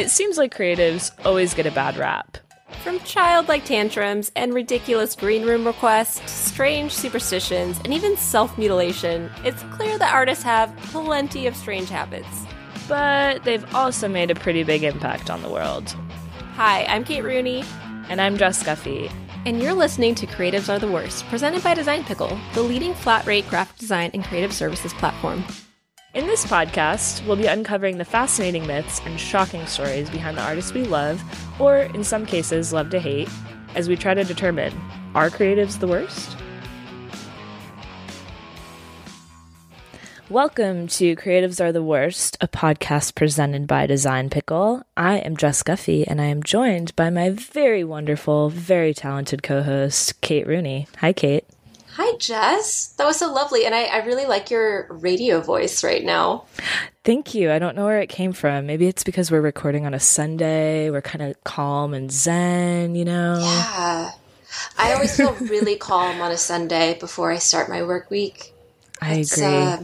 It seems like creatives always get a bad rap. From childlike tantrums and ridiculous green room requests, strange superstitions, and even self mutilation, it's clear that artists have plenty of strange habits. But they've also made a pretty big impact on the world. Hi, I'm Kate Rooney. And I'm Jess Guffey. And you're listening to Creatives Are the Worst, presented by Design Pickle, the leading flat rate graphic design and creative services platform. In this podcast, we'll be uncovering the fascinating myths and shocking stories behind the artists we love, or in some cases, love to hate, as we try to determine are creatives the worst? Welcome to Creatives Are the Worst, a podcast presented by Design Pickle. I am Jess Guffey, and I am joined by my very wonderful, very talented co host, Kate Rooney. Hi, Kate. Hi, Jess. That was so lovely. And I, I, really like your radio voice right now. Thank you. I don't know where it came from. Maybe it's because we're recording on a Sunday. We're kind of calm and zen, you know? Yeah. I always feel really calm on a Sunday before I start my work week. I it's, agree. Uh,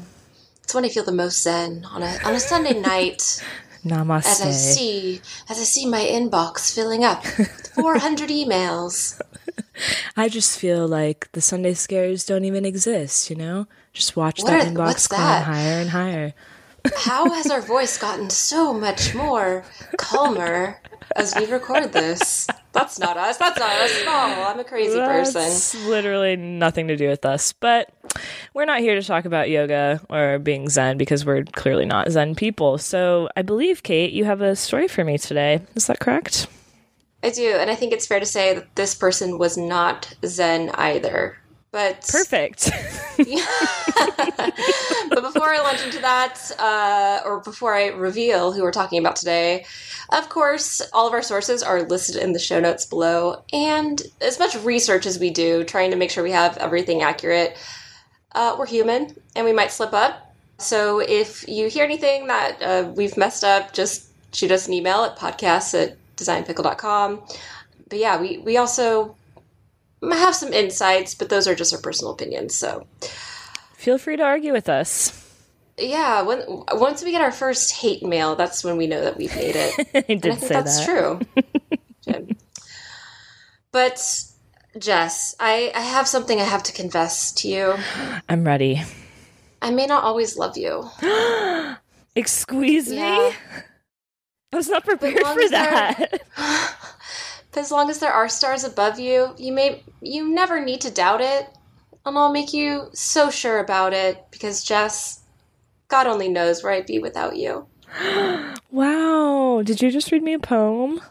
it's when I feel the most zen on a on a Sunday night. Namaste. As I see as I see my inbox filling up with 400 emails. I just feel like the Sunday scares don't even exist, you know? Just watch what that are, inbox climb higher and higher. How has our voice gotten so much more calmer as we record this? That's not us. That's not us at all. I'm a crazy That's person. literally nothing to do with us. But we're not here to talk about yoga or being Zen because we're clearly not Zen people. So I believe, Kate, you have a story for me today. Is that correct? I do, and I think it's fair to say that this person was not Zen either. But perfect. but before I launch into that, uh, or before I reveal who we're talking about today, of course, all of our sources are listed in the show notes below. And as much research as we do, trying to make sure we have everything accurate, uh, we're human and we might slip up. So if you hear anything that uh, we've messed up, just shoot us an email at podcasts at designpickle.com. But yeah, we, we also have some insights, but those are just our personal opinions. So feel free to argue with us. Yeah, when, once we get our first hate mail, that's when we know that we've made it. I did and I think that's that. true. but Jess, I, I have something I have to confess to you. I'm ready. I may not always love you. Excuse yeah. I was not prepared for that. as long as there are stars above you, you may you never need to doubt it. And I'll make you so sure about it because Jess, God only knows where I'd be without you. wow. Did you just read me a poem?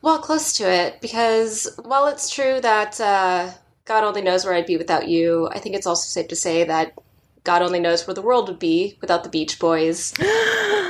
Well, close to it, because while it's true that uh, God only knows where I'd be without you, I think it's also safe to say that God only knows where the world would be without the Beach Boys.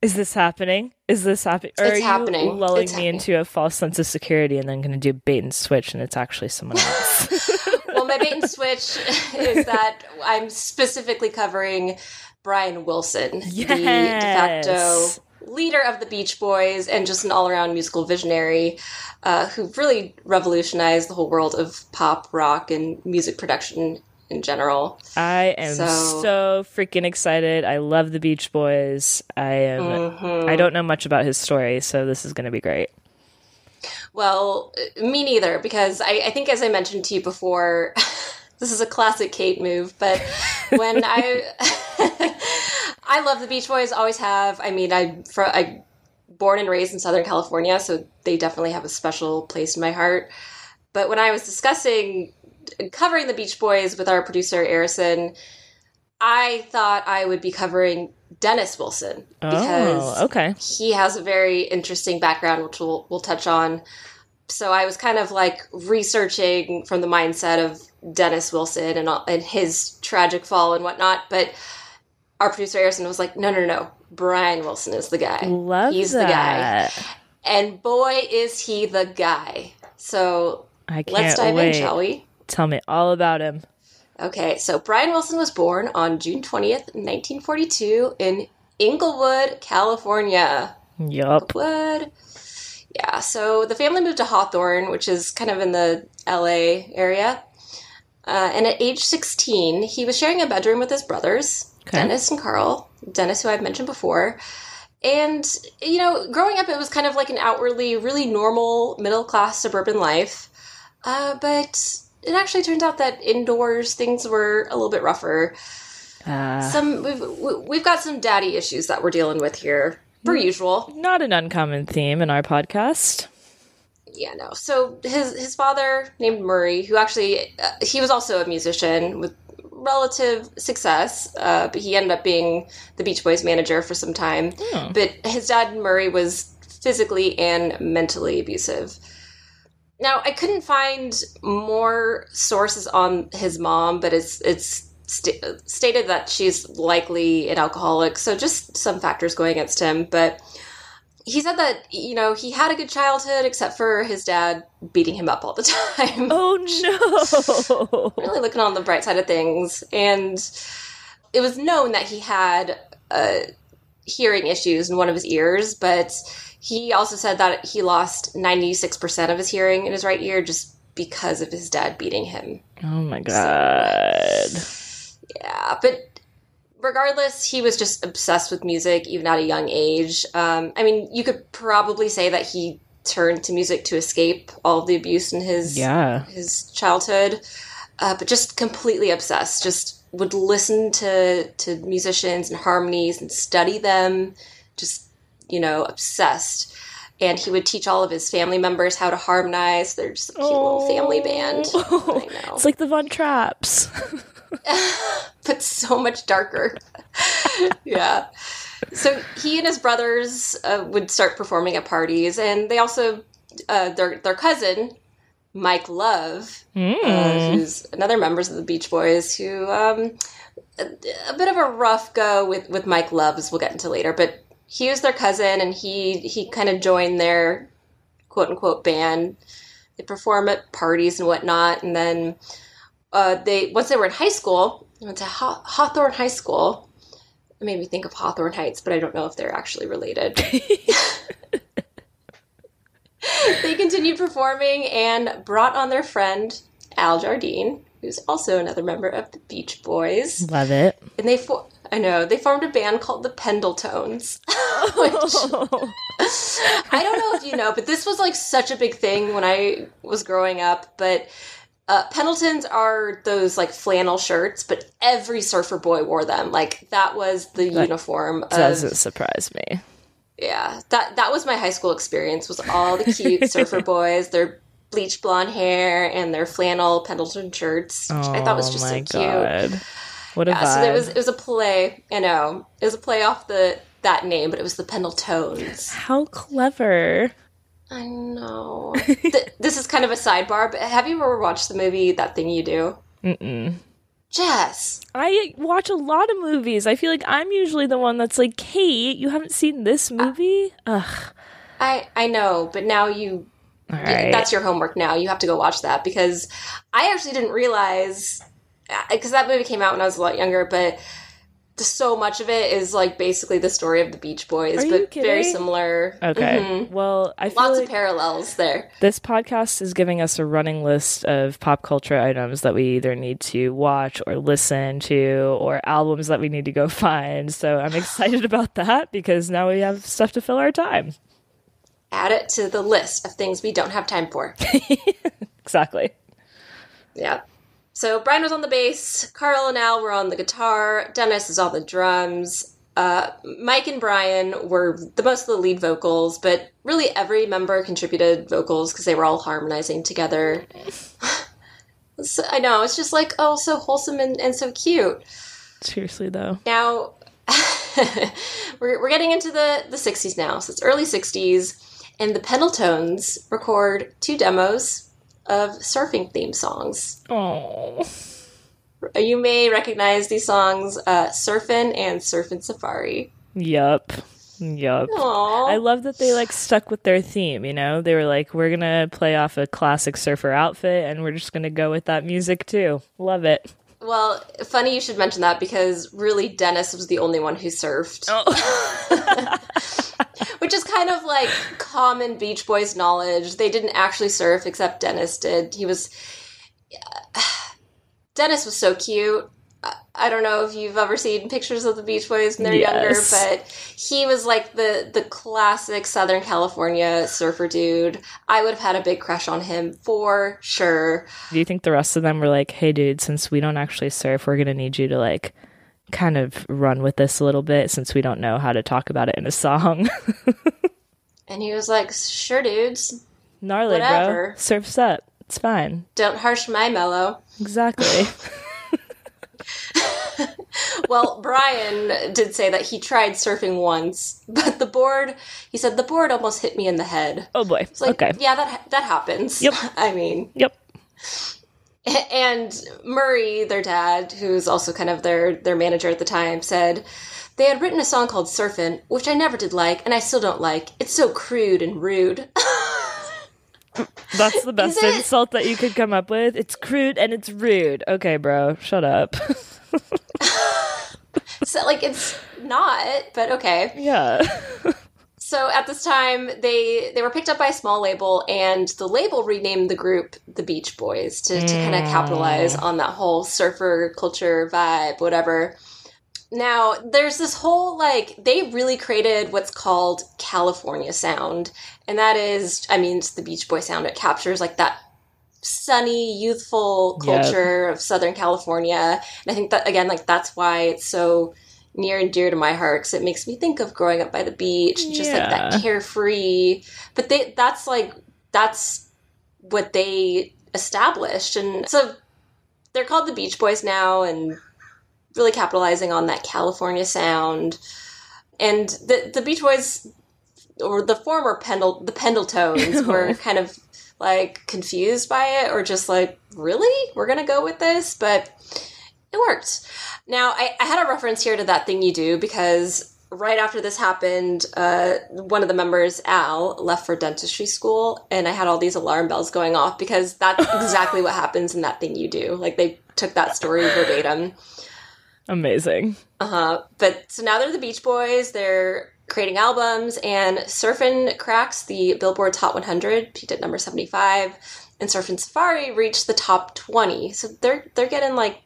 Is this happening? Is this happening? Or it's are happening. you lulling it's me happening. into a false sense of security and then going to do bait and switch and it's actually someone else? well, my bait and switch is that I'm specifically covering Brian Wilson, yes. the de facto leader of the Beach Boys and just an all around musical visionary uh, who really revolutionized the whole world of pop, rock, and music production in general. I am so, so freaking excited. I love the Beach Boys. I am mm-hmm. I don't know much about his story, so this is going to be great. Well, me neither, because I, I think, as I mentioned to you before, this is a classic Kate move. But when I, I love the Beach Boys, always have. I mean, I, I born and raised in Southern California, so they definitely have a special place in my heart. But when I was discussing covering the Beach Boys with our producer Arison, I thought I would be covering Dennis Wilson oh, because oh, okay. he has a very interesting background, which we'll, we'll touch on. So I was kind of like researching from the mindset of Dennis Wilson and, and his tragic fall and whatnot. But our producer Arison was like, no, no, no, Brian Wilson is the guy. Love He's that. the guy. And boy, is he the guy. So let's dive wait. in, shall we? Tell me all about him. Okay, so Brian Wilson was born on June 20th, 1942, in Inglewood, California. Yup. Inglewood. Yeah, so the family moved to Hawthorne, which is kind of in the LA area. Uh, and at age 16, he was sharing a bedroom with his brothers, okay. Dennis and Carl. Dennis, who I've mentioned before. And, you know, growing up, it was kind of like an outwardly really normal middle class suburban life. Uh, but it actually turns out that indoors things were a little bit rougher. Uh, Some we've we- we've got some daddy issues that we're dealing with here, per usual. not an uncommon theme in our podcast. Yeah, no. So his his father named Murray, who actually uh, he was also a musician with relative success, uh, but he ended up being the Beach Boys manager for some time. Oh. But his dad Murray was physically and mentally abusive. Now I couldn't find more sources on his mom, but it's it's sta- stated that she's likely an alcoholic. So just some factors going against him, but he said that you know he had a good childhood except for his dad beating him up all the time Oh no! really looking on the bright side of things and it was known that he had uh, hearing issues in one of his ears but he also said that he lost 96% of his hearing in his right ear just because of his dad beating him Oh my god! yeah but regardless he was just obsessed with music even at a young age um, i mean you could probably say that he turned to music to escape all the abuse in his Yeah. his childhood, uh, but just completely obsessed. Just would listen to to musicians and harmonies and study them. Just you know, obsessed. And he would teach all of his family members how to harmonize. They're just a cute little family band. I know, It's like the Von Trapps. but so much darker. yeah. So he and his brothers uh, would start performing at parties, and they also uh, their their cousin Mike Love uh, Mm. who's another members of the Beach Boys, who um, a, a bit of a rough go with with Mike Love, as we'll get into later. But he was their cousin, and he he kind of joined their quote unquote band. They perform at parties and whatnot, and then uh, they once they were in high school, they went to Haw- Hawthorne High School. It made me think of Hawthorne Heights, but I don't know if they're actually related. they continued performing and brought on their friend Al Jardine, who's also another member of the Beach Boys. Love it. And they for- I know they formed a band called the Pendletones. Which I don't know if you know, but this was like such a big thing when I was growing up. But uh, Pendletons are those like flannel shirts, but every surfer boy wore them. Like that was the uniform of Doesn't surprise me. yeah, that that was my high school experience. Was all the cute surfer boys, their bleach blonde hair and their flannel Pendleton shirts, which I thought was just oh so my cute. What a Yeah, vibe. so there was it was a play. I know it was a play off the that name, but it was the Pendletones. How clever! I know. Th- this is kind of a sidebar, but have you ever watched the movie That Thing You Do? Mm-mm. Jess, I watch a lot of movies. I feel like I'm usually the one that's like, "Kate, you haven't seen this uh, movie?" Ugh. I I know, but now you right. that's your homework now. You have to go watch that because I actually didn't realize because that movie came out when I was a lot younger, but so much of it is like basically the story of the Beach Boys, Are but very similar. okay. Mhm. Well, I feel Lots like of parallels there. this podcast is giving us a running list of pop culture items that we either need to watch or listen to, or albums that we need to go find. So I'm excited about that because now we have stuff to fill our time. Add it to the list of things we don't have time for. Exactly. Yeah. So Brian was on the bass, Carl and Al were on the guitar, Dennis is on the drums. Uh, Mike and Brian were the most of the lead vocals, but really every member contributed vocals because they were all harmonizing together. So- I know, it's just like, oh, so wholesome and, and so cute. Seriously, though. Now, we're, we're getting into the, the 60s now. So it's early 60s, and the Pendletones record two demos of surfing theme songs. Oh. You may recognize these songs, uh, Surfin' and Surfin' Safari. Yup. Yup. Aww. I love that they like stuck with their theme, you know? They were like, we're gonna play off a classic surfer outfit and we're just gonna go with that music too. Love it. well, funny you should mention that because really Dennis was the only one who surfed, Oh. which is kind of like common Beach Boys knowledge. They didn't actually surf, except Dennis did. He was. Dennis was so cute. I don't know if you've ever seen pictures of the Beach Boys when they're Yes. younger, but he was like the the classic Southern California surfer dude. I would have had a big crush on him for sure. Do you think the rest of them were like, hey, dude, since we don't actually surf, we're going to need you to like kind of run with this a little bit since we don't know how to talk about it in a song? And he was like, "Sure, dudes, Gnarly, bro. Whatever. Surf's up. It's fine. don't harsh my mellow." Exactly. Well, Brian did say that he tried surfing once, but the board, he said the board almost hit me in the head. oh boy. It's like, okay. yeah, that that happens. Yep. I mean, Yep. and Murray, their dad, who's also kind of their their manager at the time, said they had written a song called "Surfin'," which I never did like, and I still don't like. It's so crude and rude. That's the best insult that you could come up with. It's crude and it's rude. Okay, bro. Shut up. so like it's not, but okay. yeah. So at this time, they they were picked up by a small label, and the label renamed the group the Beach Boys to, to kind of capitalize mm. on that whole surfer culture vibe, whatever. Now, there's this whole like they really created what's called California sound, and that is, I mean, it's the Beach Boy sound. It captures like that sunny, youthful Yep. culture of Southern California, and I think that again, like that's why it's so near and dear to my heart because it makes me think of growing up by the beach, just like that carefree. But they, that's like that's what they established, and so they're called the Beach Boys now, and really capitalizing on that California sound. And the the Beach Boys, or the former Pendle the Pendletones, were kind of like confused by it, or just like, really, we're gonna go with this, but it worked. Now, I, I had a reference here to that thing you do because right after this happened, uh, one of the members, Al, left for dentistry school, and I had all these alarm bells going off because that's exactly what happens in that thing you do. Like they took that story verbatim. Amazing. Uh-huh. But so now they're the Beach Boys. They're creating albums, and Surfin' cracks the Billboard's Hot 100, peaked at number 75, and Surfin' Safari reached the top 20. So they're they're getting like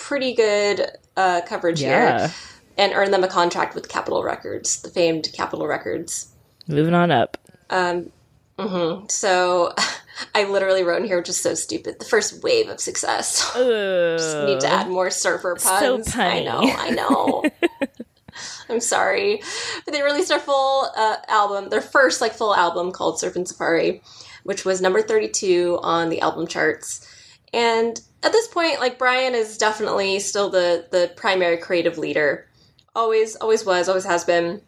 pretty good uh, coverage Yeah. here, and earned them a contract with Capitol Records, the famed Capitol Records. Moving on up. Um, mhm. So I literally wrote in here, just so stupid. The first wave of success. Just need to add more surfer so puns. I know, I know. I'm sorry, but they released their full uh, album, their first like full album called Surfin' Safari, which was number 32 on the album charts. And at this point, like Brian is definitely still the the primary creative leader. Always, always was, always has been.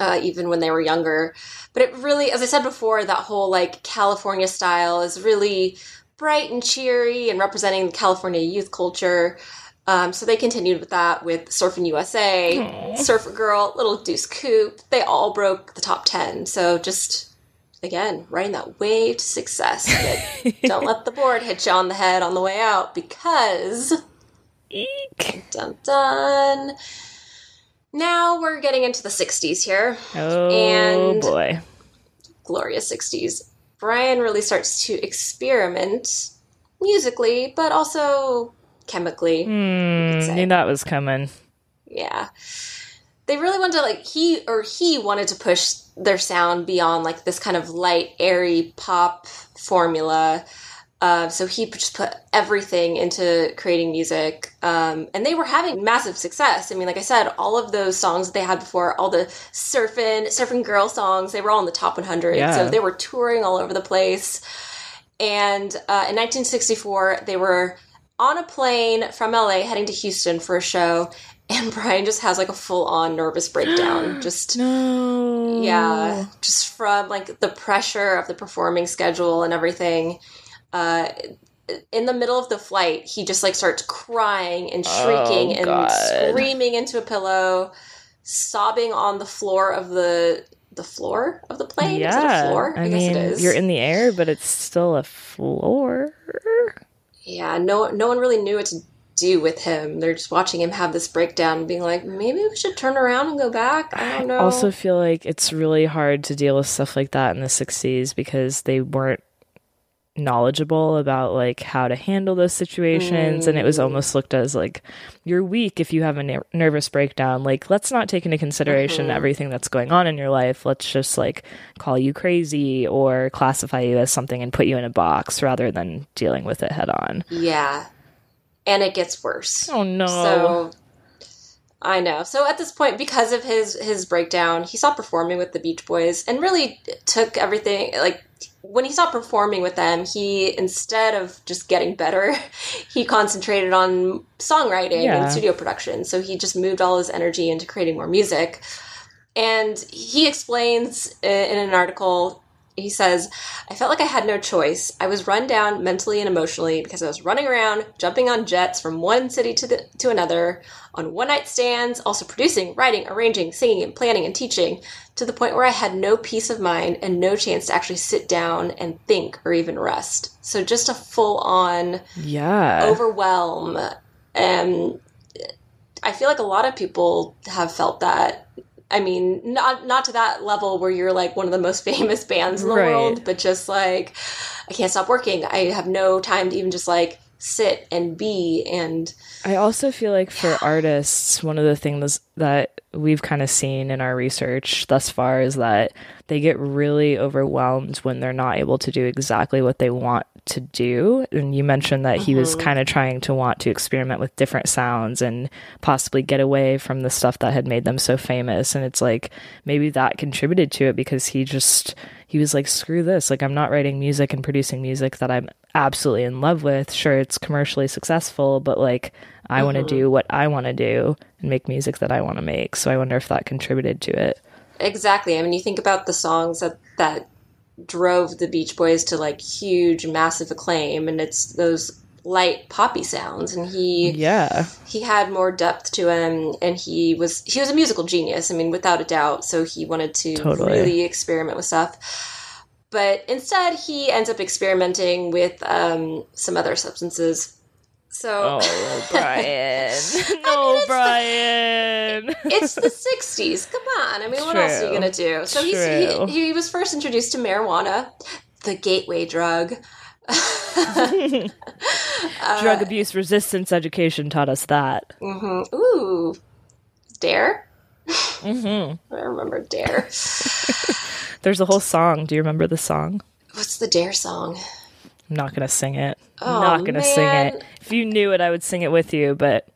Uh, even when they were younger, but it really, as I said before, that whole like California style is really bright and cheery and representing the California youth culture. Um, so they continued with that with Surfing USA, Surfer Girl, Little Deuce Coupe. They all broke the top 10. So just, again, riding that wave to success. Don't let the board hit you on the head on the way out because, Eek. dun dun. Now we're getting into the 60s here. Oh And- boy. glorious 60s. Brian really starts to experiment musically, but also chemically. Hmm, say. knew that was coming. Yeah. They really wanted to like he or he wanted to push their sound beyond like this kind of light, airy pop formula. Uh, so he just put everything into creating music, um, and they were having massive success. I mean, like I said, all of those songs that they had before, all the surfing, surfing girl songs, they were all in the top 100. Yeah. So they were touring all over the place. And uh, in 1964, they were on a plane from LA heading to Houston for a show, and Brian just has like a full on nervous breakdown. Just No. yeah, just from like the pressure of the performing schedule and everything. Uh, in the middle of the flight, he just like starts crying and shrieking Oh, and God. screaming into a pillow, sobbing on the floor of the the floor of the plane. Is it a Yeah. floor? I, guess mean, it is. you're in the air, but it's still a floor. yeah, no no one really knew what to do with him. They're just watching him have this breakdown being like, maybe we should turn around and go back. I don't know. also feel like it's really hard to deal with stuff like that in the 60s because they weren't knowledgeable about like how to handle those situations and it was mm. almost looked as like you're weak if you have a ner- nervous breakdown like let's not take into consideration mm-hmm. everything that's going on in your life let's just like call you crazy or classify you as something and put you in a box rather than dealing with it head on Yeah. And it gets worse. oh no So I know. So at this point, because of his his breakdown, he stopped performing with the Beach Boys and really took everything like when he stopped performing with them, he instead of just getting better, he concentrated on songwriting Yeah. and studio production. So he just moved all his energy into creating more music. And he explains uh, in an article, he says, I felt like I had no choice. I was run down mentally and emotionally because I was running around, jumping on jets from one city to the to another, on one night stands, also producing, writing, arranging, singing, and planning and teaching, to the point where I had no peace of mind and no chance to actually sit down and think or even rest. So just a full on yeah overwhelm. And I feel like a lot of people have felt that. I mean, not not to that level where you're like one of the most famous bands in the Right. world, but just like I can't stop working. I have no time to even just like sit and be and I also feel like for artists, one of the things that we've kind of seen in our research thus far is that they get really overwhelmed when they're not able to do exactly what they want to do. And you mentioned that he was uh-huh. kind of trying to want to experiment with different sounds and possibly get away from the stuff that had made them so famous. And it's like maybe that contributed to it because he just he was like, screw this. Like, I'm not writing music and producing music that I'm absolutely in love with. Sure, it's commercially successful, but like, I want to uh-huh. do what I want to do and make music that I want to make. So I wonder if that contributed to it. exactly. I mean, you think about the songs that that drove the Beach Boys to like huge, massive acclaim, and it's those light poppy sounds, and he Yeah. he had more depth to him and he was he was a musical genius i mean without a doubt so he wanted to Totally. really experiment with stuff but instead he ends up experimenting with um, some other substances so Oh, Brian. no, it's the- Brian. it's the 60s come on i mean what else are you gonna do so he's, he, he was first introduced to marijuana the gateway drug Drug abuse resistance education taught us that. hmm ooh dare mm-hmm. i remember dare There's a whole song. Do you remember the song? what's the dare song I'm not going to sing it. Oh, not going to sing it. If you knew it, I would sing it with you, but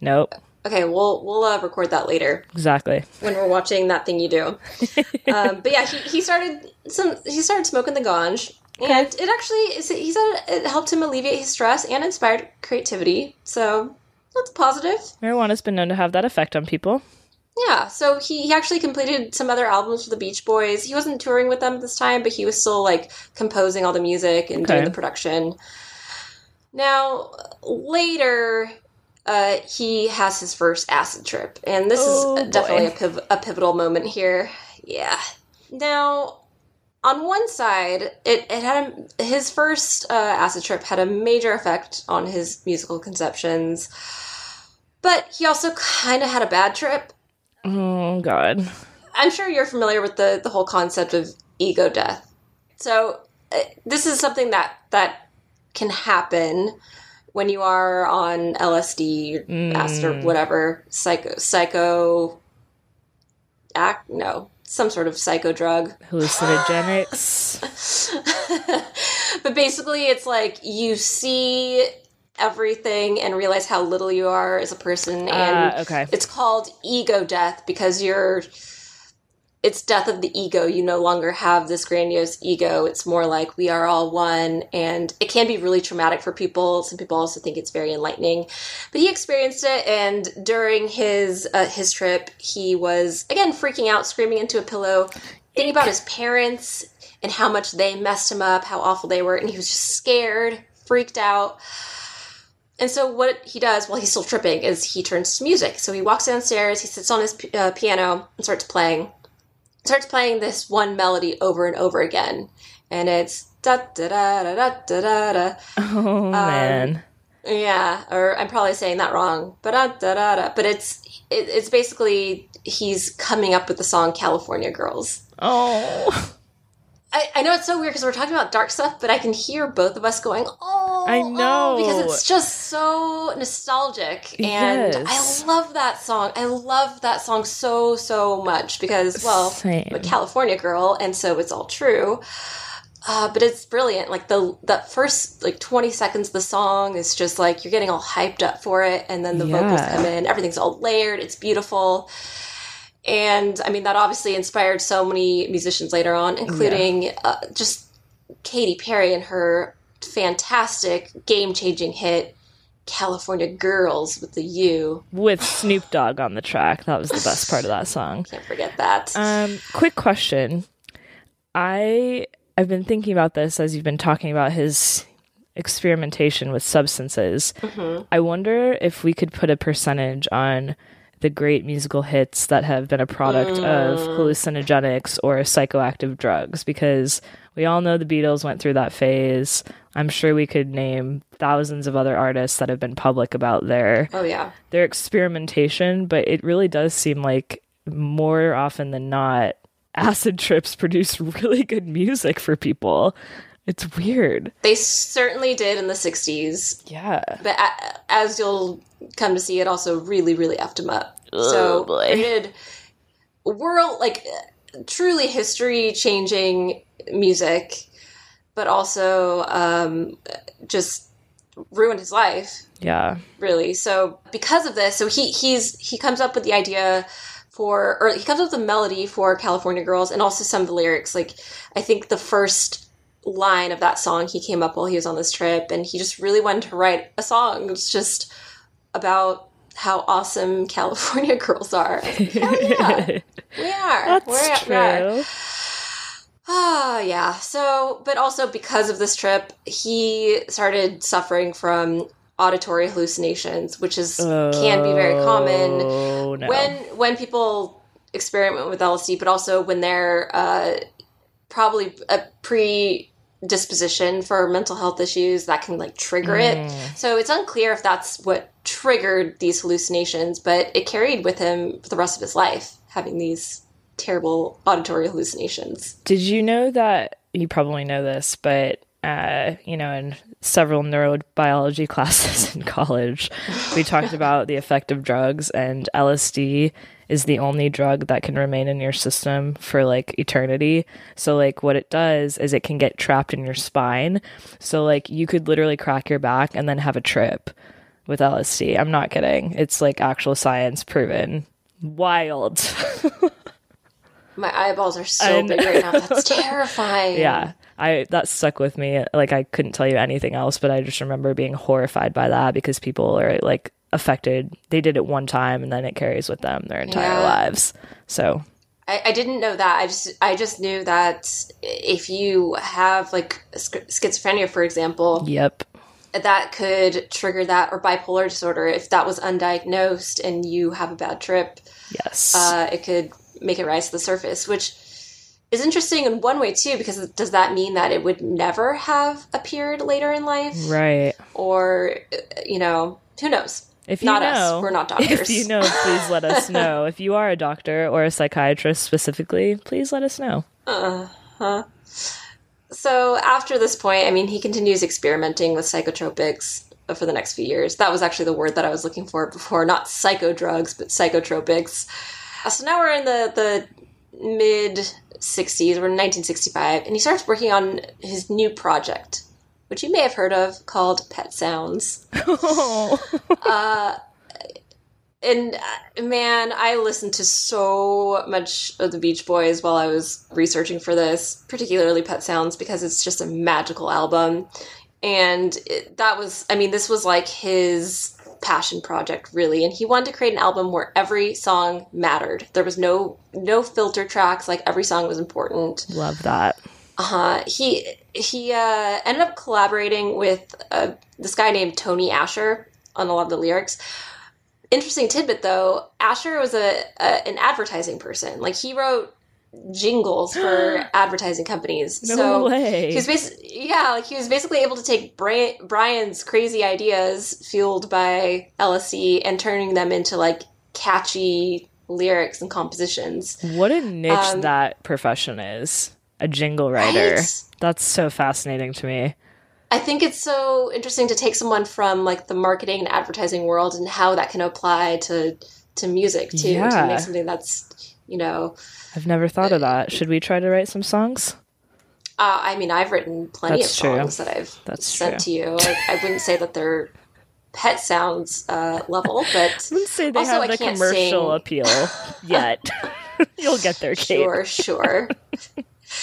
nope. Okay, we'll we'll uh, record that later Exactly. when we're watching that thing you do. um, but yeah, he, he started some he started smoking the ganj, and it actually is, he said it helped him alleviate his stress and inspired creativity. So that's positive. Marijuana's been known to have that effect on people. Yeah, so he, he actually completed some other albums for the Beach Boys. He wasn't touring with them at this time, but he was still like composing all the music and doing the production. Now, later, uh, he has his first acid trip, and this Oh, is definitely a, piv- a pivotal moment here. Yeah. Now, on one side, it, it had a, his first uh, acid trip had a major effect on his musical conceptions, but he also kind of had a bad trip. Oh, God. I'm sure you're familiar with the the whole concept of ego death. So uh, this is something that that can happen when you are on LSD, acid, or whatever psycho psycho act. No, some sort of psycho drug. Hallucinogenics. but basically, it's like you see everything and realize how little you are as a person, and Uh, okay. it's called ego death because you're it's death of the ego. You no longer have this grandiose ego. It's more like we are all one. And it can be really traumatic for people. Some people also think it's very enlightening. But he experienced it. And during his uh, his trip he was again freaking out screaming into a pillow thinking about his parents and how much they messed him up how awful they were. And he was just scared freaked out. And so what he does while he's still tripping is he turns to music. So he walks downstairs, he sits on his uh, piano and starts playing starts playing this one melody over and over again, and it's da da da da da da da. Oh um, man. Yeah, or I'm probably saying that wrong, but da da da. But it's it, it's basically he's coming up with the song California Girls. Oh. I, I know it's so weird because we're talking about dark stuff, but I can hear both of us going, "Oh, I know." oh," because it's just so nostalgic, and Yes. I love that song. I love that song so so much because, well, Same. I'm a California girl, and so it's all true. Uh, but it's brilliant. Like the that first like twenty seconds of the song is just like you're getting all hyped up for it, and then the vocals come in. Everything's all layered. It's beautiful. And I mean, that obviously inspired so many musicians later on, including uh, just Katy Perry and her fantastic game changing hit, California Girls with the U. With Snoop Dogg on the track. That was the best part of that song. Can't forget that. Um, quick question. I I've been thinking about this as you've been talking about his experimentation with substances. I wonder if we could put a percentage on the great musical hits that have been a product of mm. hallucinogenics or psychoactive drugs because we all know the Beatles went through that phase. I'm sure we could name thousands of other artists that have been public about their oh, yeah. their experimentation, but it really does seem like more often than not, acid trips produce really good music for people. It's weird. They certainly did in the 60s, Yeah. but a- as you'll come to see, it also really, really effed them up. Oh, so boy. created world like truly history changing music, but also um, just ruined his life Yeah. really. So because of this, so he he's he comes up with the idea for or he comes up with the melody for California Girls and also some of the lyrics. Like I think the first line of that song he came up while he was on this trip and he just really wanted to write a song. It's just about how awesome California girls are. Like, Hell yeah, we are. That's We're, we are. true. Ah, yeah. So, but also because of this trip, he started suffering from auditory hallucinations, which is can be very common Oh, no. when when people experiment with LSD, but also when they're uh, probably a predisposition for mental health issues that can like trigger it. So it's unclear if that's what triggered these hallucinations, but it carried with him for the rest of his life having these terrible auditory hallucinations. Did you know that you probably know this, but uh, you know, in several neurobiology classes in college, we talked about the effect of drugs, and LSD is the only drug that can remain in your system for like eternity. So, like, what it does is it can get trapped in your spine. So, like, you could literally crack your back and then have a trip with LSD. I'm not kidding. It's like actual science proven. Wild. My eyeballs are so big right now. That's terrifying. yeah i that stuck with me like i couldn't tell you anything else but i just remember being horrified by that because people are like affected they did it one time and then it carries with them their entire Yeah. lives so I, I didn't know that. I just I just knew that if you have like sch- schizophrenia, for example, yep that could trigger that or bipolar disorder. If that was undiagnosed and you have a bad trip, yes uh, it could make it rise to the surface, which is interesting in one way too. Because does that mean that it would never have appeared later in life, right or uh, you know, who knows? If you Not know us. We're not if you know please let us know if you are a doctor or a psychiatrist specifically please let us know uh-huh. So after this point, I mean, he continues experimenting with psychotropics for the next few years. That was actually the word that I was looking for before, not psychodrugs, but psychotropics. So now we're in the the mid 60s, we're in 1965, and he starts working on his new project, which you may have heard of, called Pet Sounds. and uh, man, I listened to so much of the Beach Boys while I was researching for this, particularly Pet Sounds, because it's just a magical album. And it, that was, I mean, this was like his passion project, really. And he wanted to create an album where every song mattered. There was no no filter tracks; like every song was important. love that Uh, he he uh, ended up collaborating with uh, this guy named Tony Asher on a lot of the lyrics. Interesting tidbit though, Asher was a, a an advertising person. Like he wrote jingles for advertising companies. no so way he was bas- yeah, like he was basically able to take Bri- Brian's crazy ideas fueled by LSD and turning them into like catchy lyrics and compositions. what a niche um, that profession is a jingle writer. Right? That's so fascinating to me. I think it's so interesting to take someone from like the marketing and advertising world and how that can apply to to music too. To make something that's you know, I've never thought of that. Should we try to write some songs? uh, I mean, I've written plenty That's of true. songs that I've That's sent true. to you. I, I wouldn't say that they're pet sounds uh, level, but I wouldn't say they Also, have I the commercial sing. appeal yet. You'll get there, Kate. Sure, sure.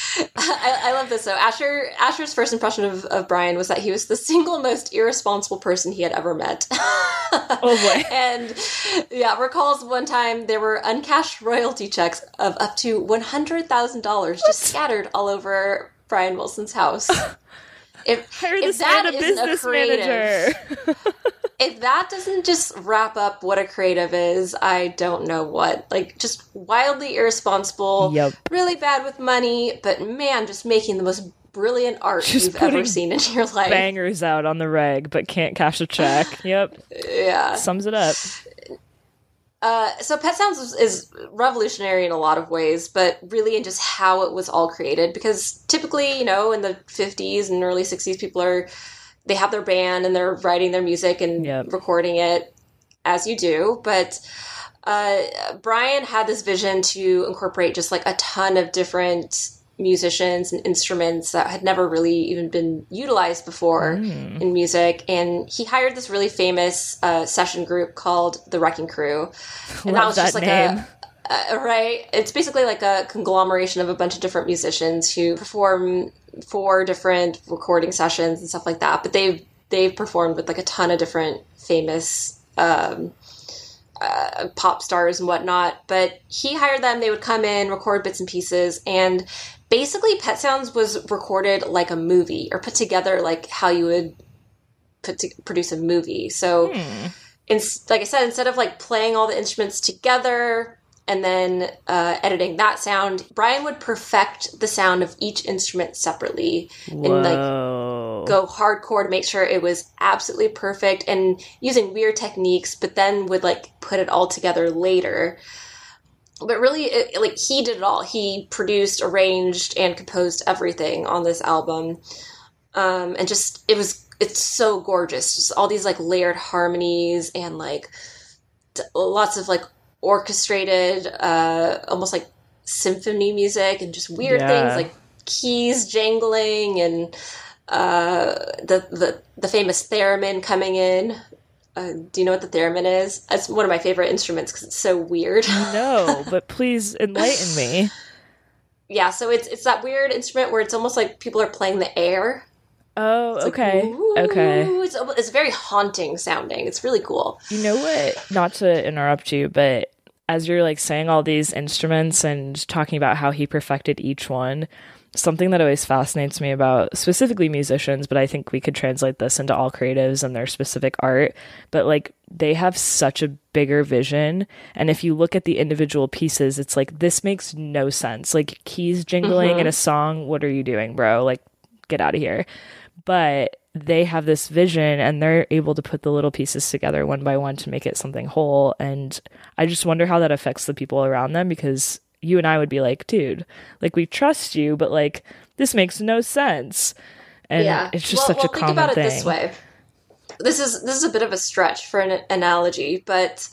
I, I love this though. Asher Asher's first impression of, of Brian was that he was the single most irresponsible person he had ever met. Oh boy. and yeah, recalls one time there were uncashed royalty checks of up to one hundred thousand dollars just scattered all over Brian Wilson's house. If, Hire if this that man a business creative, manager. If that doesn't just wrap up what a creative is, I don't know what. Like, just wildly irresponsible, Yep. really bad with money, but man, just making the most brilliant art Just you've ever seen in your life. Bangers out on the reg, but can't cash a check. Yep. Yeah. Sums it up. Uh, so Pet Sounds is, is revolutionary in a lot of ways, but really in just how it was all created. Because typically, you know, in the 50s and early 60s, people are, they have their band and they're writing their music and Yep. recording it as you do. But uh, Brian had this vision to incorporate just like a ton of different musicians and instruments that had never really even been utilized before Mm. in music. And he hired this really famous uh, session group called the Wrecking Crew. And Love that name. a, uh, right. It's basically like a conglomeration of a bunch of different musicians who perform for different recording sessions and stuff like that. But they've they've performed with like a ton of different famous um, uh, pop stars and whatnot. But he hired them. They would come in, record bits and pieces, and basically, Pet Sounds was recorded like a movie or put together like how you would put to produce a movie. So Hmm. ins- like I said, instead of like playing all the instruments together and then uh, editing that sound, Brian would perfect the sound of each instrument separately and like go hardcore to make sure it was absolutely perfect and using weird techniques, but then would like put it all together later. But really, it, like he did it all. He produced, arranged, and composed everything on this album, um, and just it was it's so gorgeous. Just all these like layered harmonies and like lots of like orchestrated, uh, almost like symphony music and just weird Yeah. things like keys jangling and uh, the the the famous theremin coming in. Uh, do you know what the theremin is? It's one of my favorite instruments because it's so weird. no, but please enlighten me. yeah, so it's it's that weird instrument where it's almost like people are playing the air. Oh, It's okay. "Ooh," Okay. It's it's very haunting sounding. It's really cool. You know what? Not to interrupt you, but as you're like saying all these instruments and talking about how he perfected each one, something that always fascinates me about specifically musicians, but I think we could translate this into all creatives and their specific art, but like they have such a bigger vision. And if you look at the individual pieces, it's like this makes no sense. Like keys jingling in mm-hmm. a song, what are you doing, bro? Like get out of here. But they have this vision and they're able to put the little pieces together one by one to make it something whole. And I just wonder how that affects the people around them because you and I would be like, dude, like we trust you, but like this makes no sense. And yeah. it's just well, such well, a common think about thing. it this way. This is this is a bit of a stretch for an analogy, but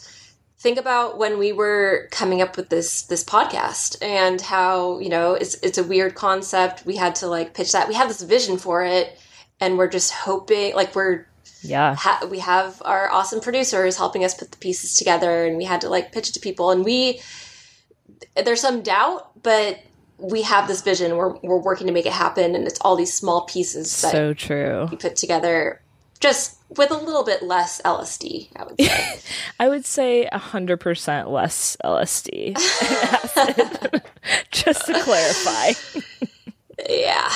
think about when we were coming up with this this podcast and how you know it's it's a weird concept. We had to like pitch that. We had this vision for it, and we're just hoping like we're Yeah. ha- we have our awesome producers helping us put the pieces together and we had to like pitch it to people and we there's some doubt but we have this vision we're, we're working to make it happen and it's all these small pieces that So true. we put together just with a little bit less lsd i would say I would say 100% less LSD. just to clarify. yeah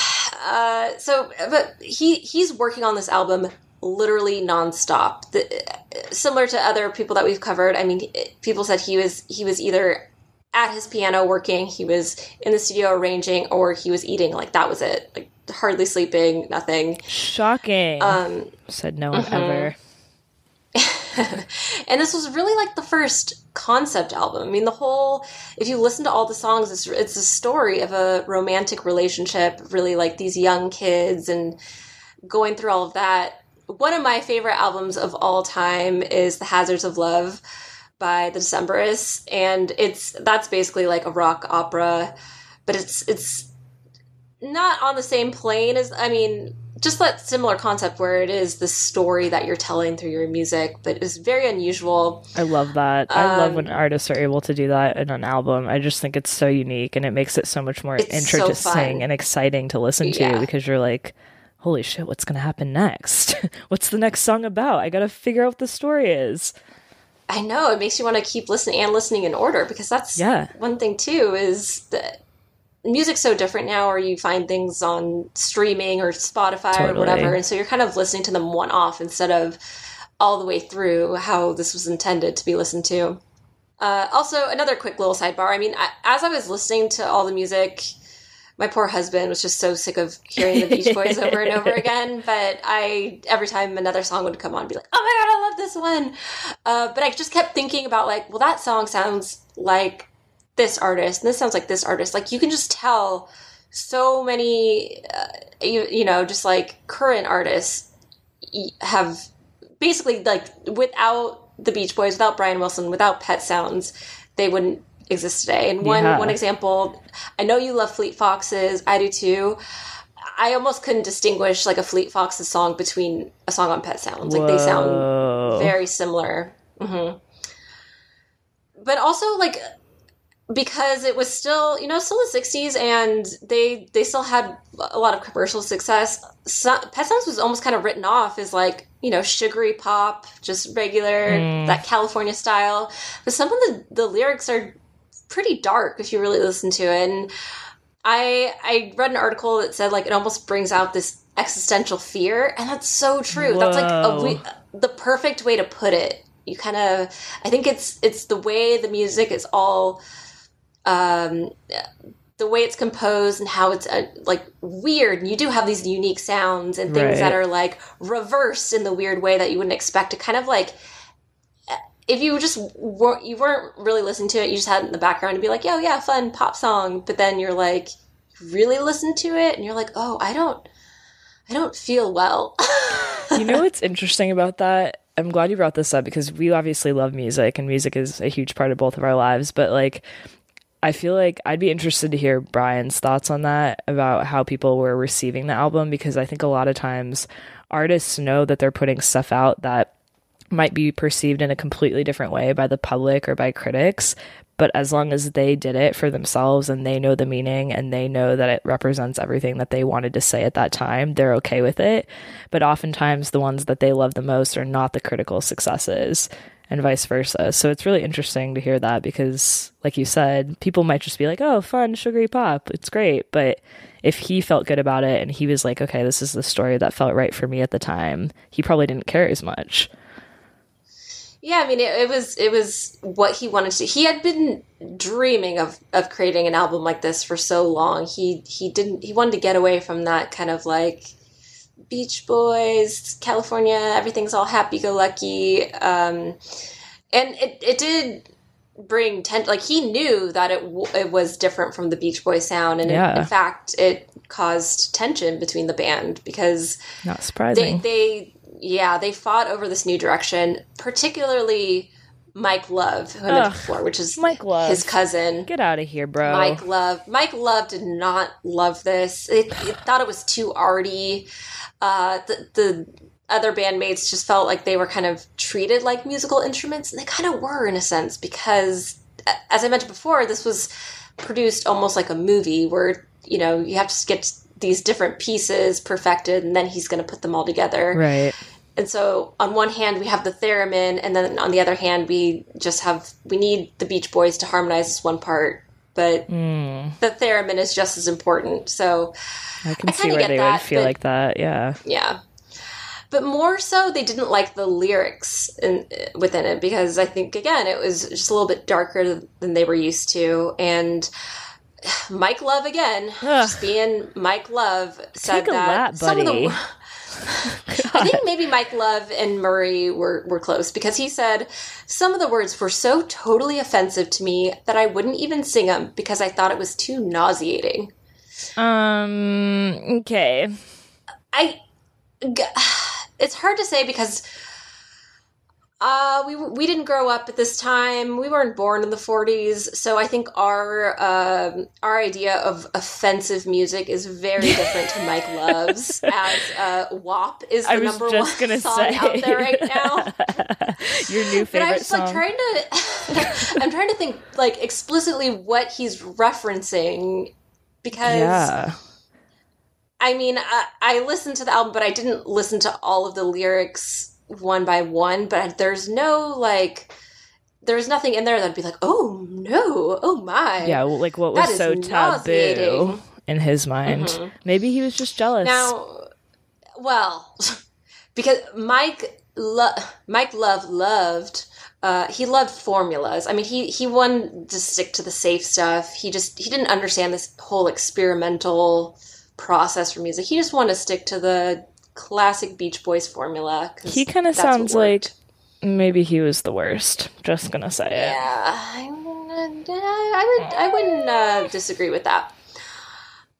uh, so but he he's working on this album literally nonstop. The, similar to other people that we've covered i mean people said he was he was either at his piano working he was in the studio arranging or he was eating. Like that was it. Like hardly sleeping nothing. Shocking. um Said no one ever. and this was really like the first concept album. I mean, the whole, if you listen to all the songs, it's, it's a story of a romantic relationship, really like these young kids and going through all of that. One of my favorite albums of all time is The Hazards of Love by the Decemberists, and it's that's basically like a rock opera, but it's it's not on the same plane as I mean just that similar concept where it is the story that you're telling through your music, but it's very unusual. I love that. I Um, love when artists are able to do that in an album. I just think it's so unique and it makes it so much more It's so interesting and exciting to listen to Yeah. because you're like, holy shit, what's going to happen next? what's the next song about? I got to figure out what the story is. I know it makes you want to keep listening and listening in order because that's Yeah. one thing too is that music's so different now or you find things on streaming or Spotify or whatever and so you're kind of listening to them one off instead of all the way through how this was intended to be listened to. Uh, also, another quick little sidebar. I mean, I, as I was listening to all the music, my poor husband was just so sick of hearing the Beach Boys over and over again. But I, every time another song would come on, I'd be like, "Oh my god, I love this one!" Uh, but I just kept thinking about like, well, that song sounds like this artist, and this sounds like this artist. Like you can just tell so many, uh, you, you know, just like current artists have basically like without the Beach Boys, without Brian Wilson, without Pet Sounds, they wouldn't exist today. And one Yeah. one example, I know you love Fleet Foxes, I do too. I almost couldn't distinguish like a Fleet Foxes song between a song on Pet Sounds. Like they sound very similar. hmm But also like because it was still you know still the 60s and they they still had a lot of commercial success. So, pet sounds was almost kind of written off as like you know sugary pop just regular Mm. that california style. But some of the the lyrics are pretty dark if you really listen to it. And i i read an article that said like it almost brings out this existential fear and that's so true. That's like a, we, the perfect way to put it. You kind of i think it's it's the way the music is all um the way it's composed and how it's uh, like weird and you do have these unique sounds and things Right. that are like reversed in the weird way that you wouldn't expect to kind of like if you just weren't you weren't really listening to it you just had it in the background and be like oh yeah fun pop song but then you're like really listen to it and you're like oh i don't i don't feel well you know what's interesting about that? I'm glad you brought this up because we obviously love music and music is a huge part of both of our lives, but like I feel like I'd be interested to hear Brian's thoughts on that about how people were receiving the album because I think a lot of times artists know that they're putting stuff out that might be perceived in a completely different way by the public or by critics. But as long as they did it for themselves and they know the meaning and they know that it represents everything that they wanted to say at that time, they're okay with it. But oftentimes, the ones that they love the most are not the critical successes and vice versa. So it's really interesting to hear that because, like you said, people might just be like, oh, fun, sugary pop, it's great. But if he felt good about it and he was like, okay, this is the story that felt right for me at the time, he probably didn't care as much. Yeah, I mean, it, it was it was what he wanted to. He had been dreaming of of creating an album like this for so long. He he didn't. He wanted to get away from that kind of like Beach Boys, California. Everything's all happy go lucky, um, and it it did bring ten. Like he knew that it w- it was different from the Beach Boy sound, and Yeah. in, in fact, it caused tension between the band because Not they, surprising. they yeah they fought over this new direction particularly mike love who i Ugh, mentioned before which is Mike Love. his cousin Get out of here, bro. mike love mike love did not love this it, it thought it was too arty uh, the, the other bandmates just felt like they were kind of treated like musical instruments and they kind of were in a sense because as i mentioned before this was produced almost like a movie where you know you have to get these different pieces perfected and then he's going to put them all together right. And so on one hand we have the theremin and then on the other hand we just have we need the beach boys to harmonize this one part but Mm, the theremin is just as important so I can I see where get they that, would feel but- like that. Yeah. yeah but more so they didn't like the lyrics in, within it because i think again it was just a little bit darker than they were used to and mike love again Ugh. just being mike love said Take a that lap, some of the I think maybe Mike Love and Murray were, were close because he said some of the words were so totally offensive to me that I wouldn't even sing them because I thought it was too nauseating. Um. Okay. I. It's hard to say because uh, we we didn't grow up at this time. We weren't born in the '40s, so I think our um, our idea of offensive music is very different to Mike Love's. As uh, "WAP" is the I was number just one gonna song say. out there right now. Your new favorite But I'm just song. like trying to, I'm trying to think like explicitly what he's referencing because yeah. I mean I, I listened to the album, but I didn't listen to all of the lyrics one by one. But there's no like, there's nothing in there that'd be like, oh no, oh my, Yeah. Like what was so taboo nauseating. in his mind? Mhm. Maybe he was just jealous. Now, well, because Mike Lo- Mike Love loved uh, he loved formulas. I mean, he he wanted to stick to the safe stuff. He just he didn't understand this whole experimental process for music. He just wanted to stick to the classic Beach Boys formula. he kind of sounds like maybe he was the worst. Just gonna say it. Yeah, I, I would I wouldn't uh, disagree with that.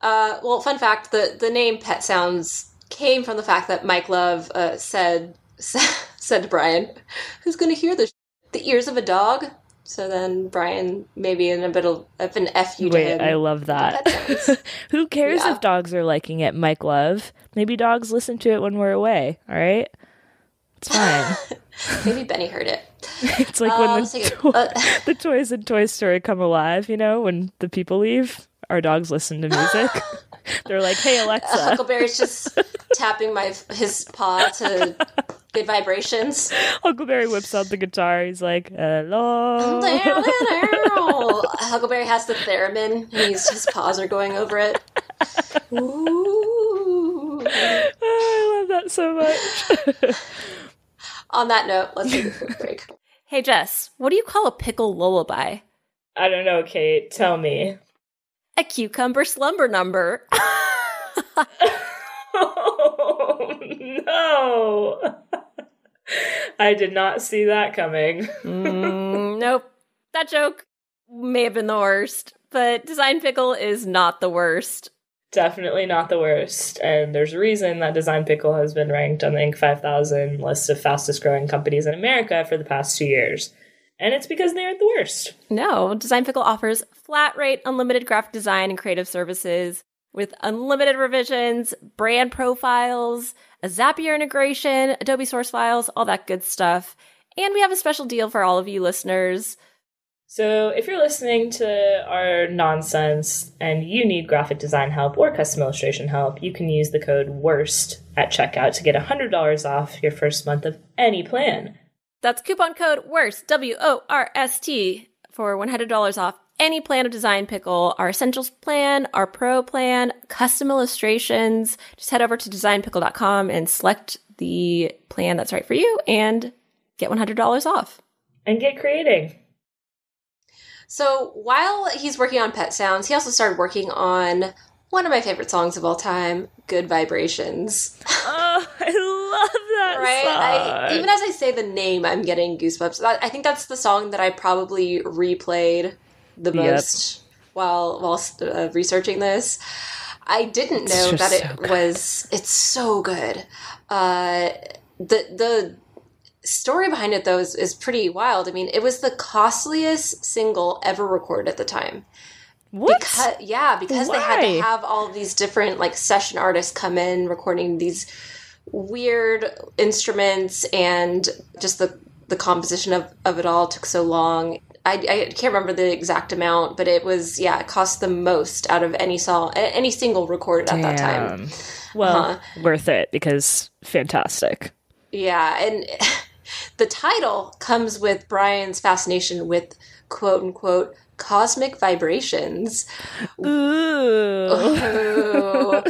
Uh, well, fun fact: the the name Pet Sounds came from the fact that Mike Love uh, said said to Brian, "Who's going to hear the the ears of a dog?" So then Brian, maybe in a bit of of an f you Wait. I love that. Sounds. Who cares Yeah. if dogs are liking it, Mike Love? Maybe dogs listen to it when we're away, all right? It's fine. maybe Benny heard it. it's like Uh, when the, a- to- uh, the toys in Toy Story come alive, you know, when the people leave, our dogs listen to music. They're like, hey, Alexa. Huckleberry's just tapping my his paw to get vibrations. Huckleberry whips out the guitar. He's like, hello. Huckleberry has the theremin, he's, his paws are going over it. Ooh. Oh, I love that so much. On that note, let's take a quick break. Hey Jess, what do you call a pickle lullaby? I don't know, Kate. Tell me. A cucumber slumber number. Oh, no. I did not see that coming. Mm, nope. That joke may have been the worst, but Design Pickle is not the worst. Definitely not the worst. And there's a reason that Design Pickle has been ranked on the Inc. 5000 list of fastest growing companies in America for the past two years. And it's because they aren't the worst. No, Design Pickle offers flat rate, unlimited graphic design and creative services with unlimited revisions, brand profiles, a Zapier integration, Adobe source files, all that good stuff. And we have a special deal for all of you listeners. So, if you're listening to our nonsense and you need graphic design help or custom illustration help, you can use the code WORST at checkout to get $100 off your first month of any plan. That's coupon code WORST, W O R S T, for $100 off any plan of Design Pickle, our Essentials plan, our Pro plan, custom illustrations. Just head over to designpickle.com and select the plan that's right for you and get $100 off. And get creating. So while he's working on Pet Sounds, he also started working on one of my favorite songs of all time, "Good Vibrations." Oh, I love that right? I, song. even as I say the name, I'm getting goosebumps. I think that's the song that I probably replayed the Yep. most while while uh, researching this. I didn't know that it so was. It's so good. Uh, the the story behind it though is, is pretty wild. I mean, it was the costliest single ever recorded at the time. what? Because, yeah, because they had to have all these different like session artists come in recording these weird instruments and just the the composition of, of it all took so long. I, I can't remember the exact amount, but it was yeah, it cost the most out of any song, any single recorded at that time. Well, Uh-huh. worth it because fantastic. Yeah, and the title comes with Brian's fascination with quote unquote cosmic vibrations. Ooh. Ooh. uh,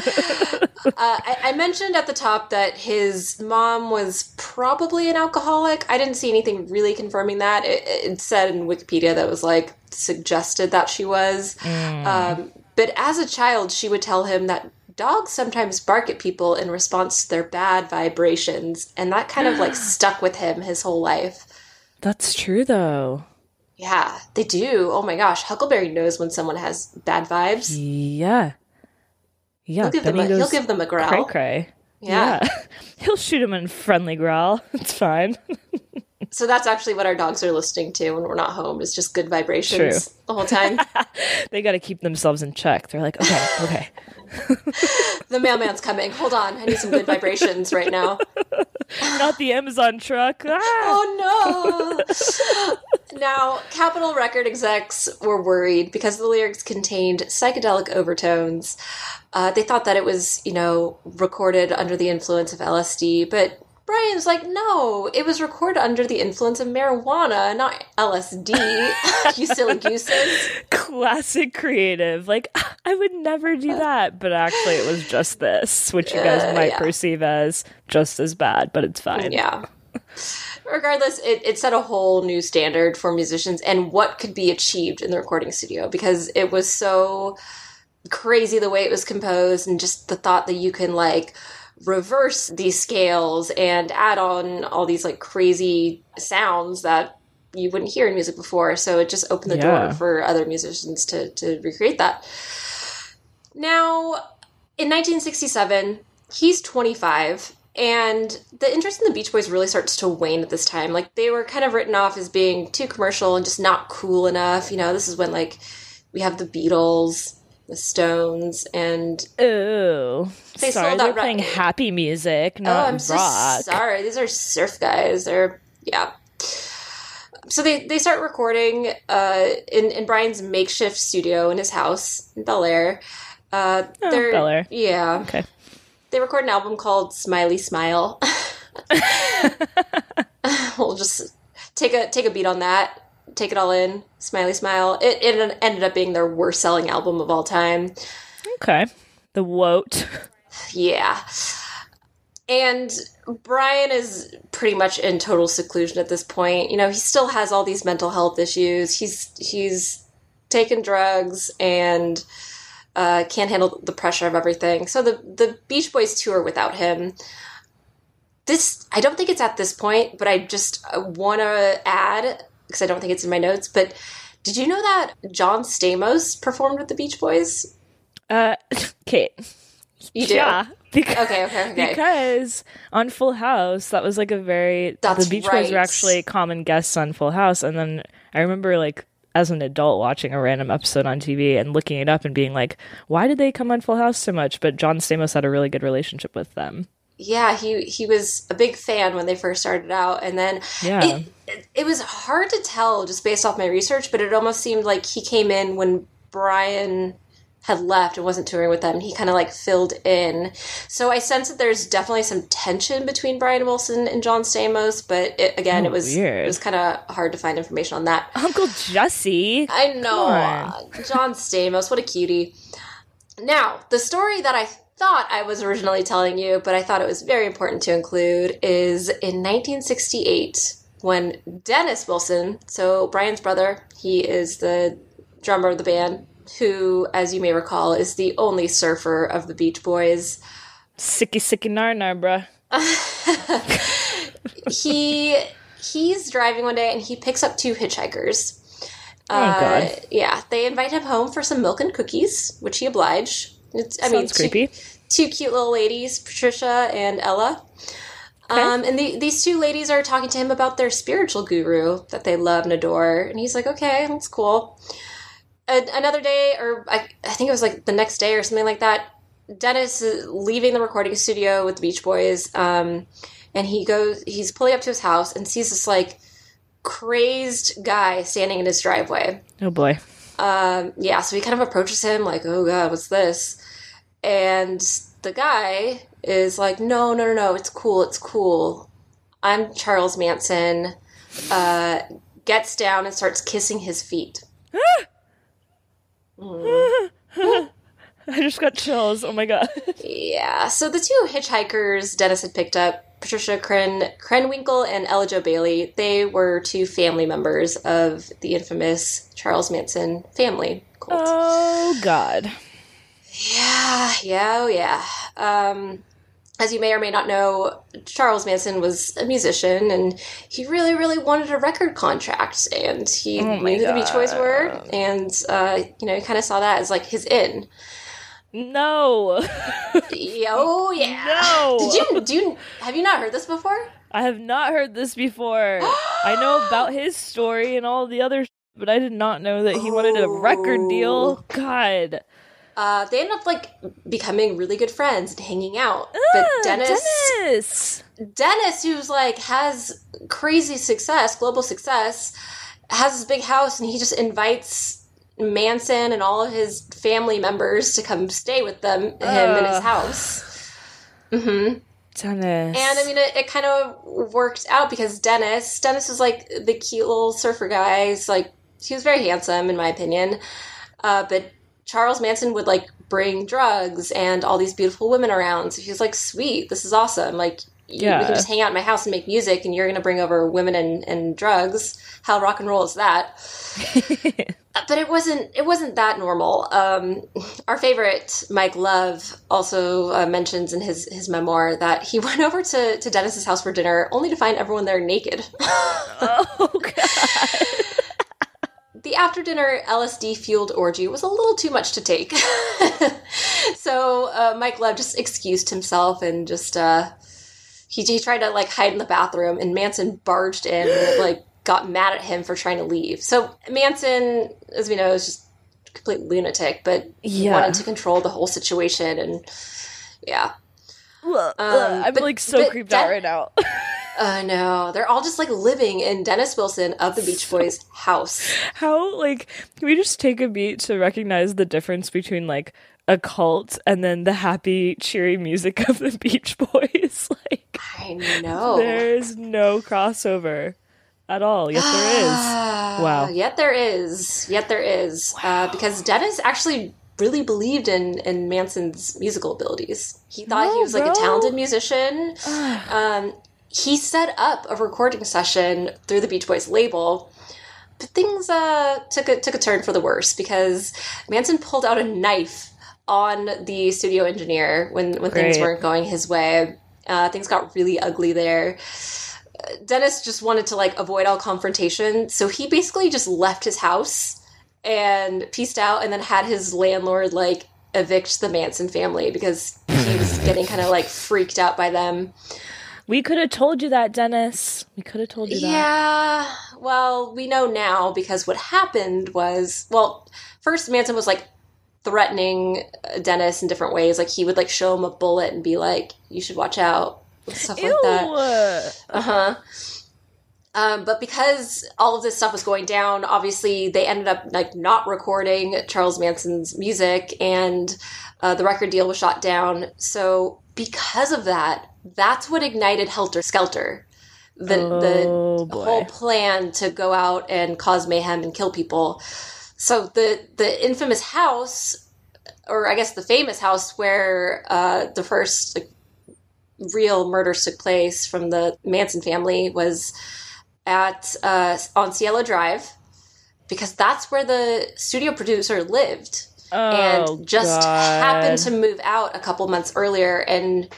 I, I mentioned at the top that his mom was probably an alcoholic. I didn't see anything really confirming that. It, it said in Wikipedia that was like suggested that she was. Um, but as a child, she would tell him that dogs sometimes bark at people in response to their bad vibrations. And that kind of like stuck with him his whole life. That's true, though. Yeah, they do. Oh my gosh. Huckleberry knows when someone has bad vibes. Yeah. Yeah. He'll give, them a, he'll give them a growl. cray cray. Yeah. He'll shoot him in friendly growl. It's fine. So that's actually what our dogs are listening to when we're not home. Is just good vibrations True. the whole time. they got to keep themselves in check. They're like, okay, okay. the mailman's coming. Hold on, I need some good vibrations right now. Not the Amazon truck. Ah! Oh no! now, Capitol record execs were worried because the lyrics contained psychedelic overtones. Uh, they thought that it was, you know, recorded under the influence of LSD, but Brian's like, no, it was recorded under the influence of marijuana, not LSD. you silly gooses. Classic creative. Like, I would never do that. But actually, it was just this, which you guys Uh, might yeah. perceive as just as bad, but it's fine. Yeah. Regardless, it, it set a whole new standard for musicians and what could be achieved in the recording studio because it was so crazy the way it was composed and just the thought that you can like reverse these scales and add on all these like crazy sounds that you wouldn't hear in music before. So it just opened the Yeah. door for other musicians to, to recreate that. Now, in 1967, he's 25, and the interest in the Beach Boys really starts to wane at this time. Like, they were kind of written off as being too commercial and just not cool enough. You know, this is when, like, we have the Beatles, the Stones, and Ooh. They sorry, sold they're playing happy music, oh, I'm so rock. sorry. These are surf guys. They're, yeah. So they, they start recording uh, in, in Brian's makeshift studio in his house in Bel Air. Uh, Oh, they're- Bel Air. Yeah. Okay. They record an album called Smiley Smile. we'll just take a take a beat on that. Take it all in. Smiley Smile. It, it ended up being their worst selling album of all time. Okay. The woat. Yeah. And Brian is pretty much in total seclusion at this point. You know, he still has all these mental health issues. He's he's taken drugs and uh, can't handle the pressure of everything. So the the Beach Boys tour without him. This I don't think it's at this point, but I just want to add because I don't think it's in my notes. But did you know that John Stamos performed with the Beach Boys? Uh, Kate. You do. Yeah. Because, Okay, okay, okay. Because on Full House, that was like a very. That's the Beach Boys were actually common guests on Full House. And then I remember, like, as an adult watching a random episode on TV and looking it up and being like, why did they come on Full House so much? But John Stamos had a really good relationship with them. yeah he he was a big fan when they first started out and then Yeah. it, it, it was hard to tell just based off my research but it almost seemed like he came in when brian had left and wasn't touring with them he kind of like filled in so i sense that there's definitely some tension between brian wilson and john stamos but it, again Oh, it was weird. it was kind of hard to find information on that Uncle Jesse. I know. John Stamos, what a cutie. Now, the story that I thought I was originally telling you, but I thought it was very important to include, is in 1968 when Dennis Wilson, so Brian's brother, he is the drummer of the band, who, as you may recall, is the only surfer of the Beach Boys. Sicky, sicky, nar, nar, bruh. he he's driving one day and he picks up two hitchhikers. Oh, Uh, God. Yeah, they invite him home for some milk and cookies, which he obliged. It's, I mean, Sounds two- creepy. Two, cute little ladies, Patricia and Ella. Um, and the, these two ladies are talking to him about their spiritual guru that they love and adore. And he's like, okay, that's cool. A- another day, or I, I think it was like the next day or something like that, Dennis is leaving the recording studio with the Beach Boys. Um, and he goes, he's pulling up to his house and sees this like crazed guy standing in his driveway. Oh, boy. Um, yeah, so he kind of approaches him like, "Oh God, what's this?" And the guy is like, "No, no, no, no, it's cool, it's cool. I'm Charles Manson." Uh, gets down and starts kissing his feet. I just got chills. Oh, my God. Yeah, so the two hitchhikers Dennis had picked up, Patricia Kren, Krenwinkel and Ella Jo Bailey, they were two family members of the infamous Charles Manson family cult. Oh, God. Yeah, yeah, oh yeah. Um, as you may or may not know, Charles Manson was a musician and he really, really wanted a record contract. And he Oh knew who the Beach Boys were. And, uh, you know, he kind of saw that as like his in. No. Oh, yeah. No. Did you, do you, have you not heard this before? I have not heard this before. I know about his story and all the other, sh- but I did not know that he wanted a record Oh. deal. God. Uh, they end up like becoming really good friends and hanging out. But Ah, Dennis, Dennis. Dennis, who's like has crazy success, global success, has this big house, and he just invites Manson and all of his family members to come stay with them, him in his house. hmm Dennis. And I mean, it, it kind of worked out because Dennis, Dennis is like the cute little surfer guy. He's like, he was very handsome, in my opinion. Uh, but Charles Manson would like bring drugs and all these beautiful women around. So he was like, sweet, this is awesome. Like, you, we can just hang out in my house and make music, and you're going to bring over women and, and drugs. How rock and roll is that? Uh, but it wasn't it wasn't that normal um, our favorite mike love also uh, mentions in his his memoir that he went over to, to dennis's house for dinner only to find everyone there naked oh, God. The after dinner lsd fueled orgy was a little too much to take so uh, mike love just excused himself and just uh, he, he tried to like hide in the bathroom and manson barged in and like got mad at him for trying to leave so manson as we know is just a complete lunatic but he Yeah. wanted to control the whole situation and yeah Ugh, Um, ugh, I'm but- like so creeped Den- out right now. i know they're all just like living in dennis wilson of the beach boys house How like can we just take a beat to recognize the difference between like a cult and then the happy, cheery music of the Beach Boys? like i know there is no crossover at all. Yet there is. Ah, Wow. Yet there is. Yet there is. Uh, because Dennis actually really believed in, in Manson's musical abilities. He thought No, he was like bro. a talented musician. um, he set up a recording session through the Beach Boys label. But things uh, took a took a turn for the worse because Manson pulled out a knife on the studio engineer when when things Great. weren't going his way. Uh, things got really ugly there. Dennis just wanted to like avoid all confrontation, so he basically just left his house and pieced out, and then had his landlord like evict the Manson family because he was getting kind of like freaked out by them. We could have told you that, Dennis. We could have told you that. Yeah, well, we know now because what happened was well, first Manson was like threatening uh, Dennis in different ways. Like he would like show him a bullet and be like, "You should watch out," stuff like that. Uh huh. Um, but because all of this stuff was going down, obviously they ended up like not recording Charles Manson's music, and uh, the record deal was shot down. So because of that, that's what ignited Helter Skelter, the Oh, the boy. whole plan to go out and cause mayhem and kill people. So the the infamous house, or I guess the famous house where uh, the first like, real murders took place from the Manson family was at uh, on Cielo Drive because that's where the studio producer lived Oh, and just God. happened to move out a couple months earlier and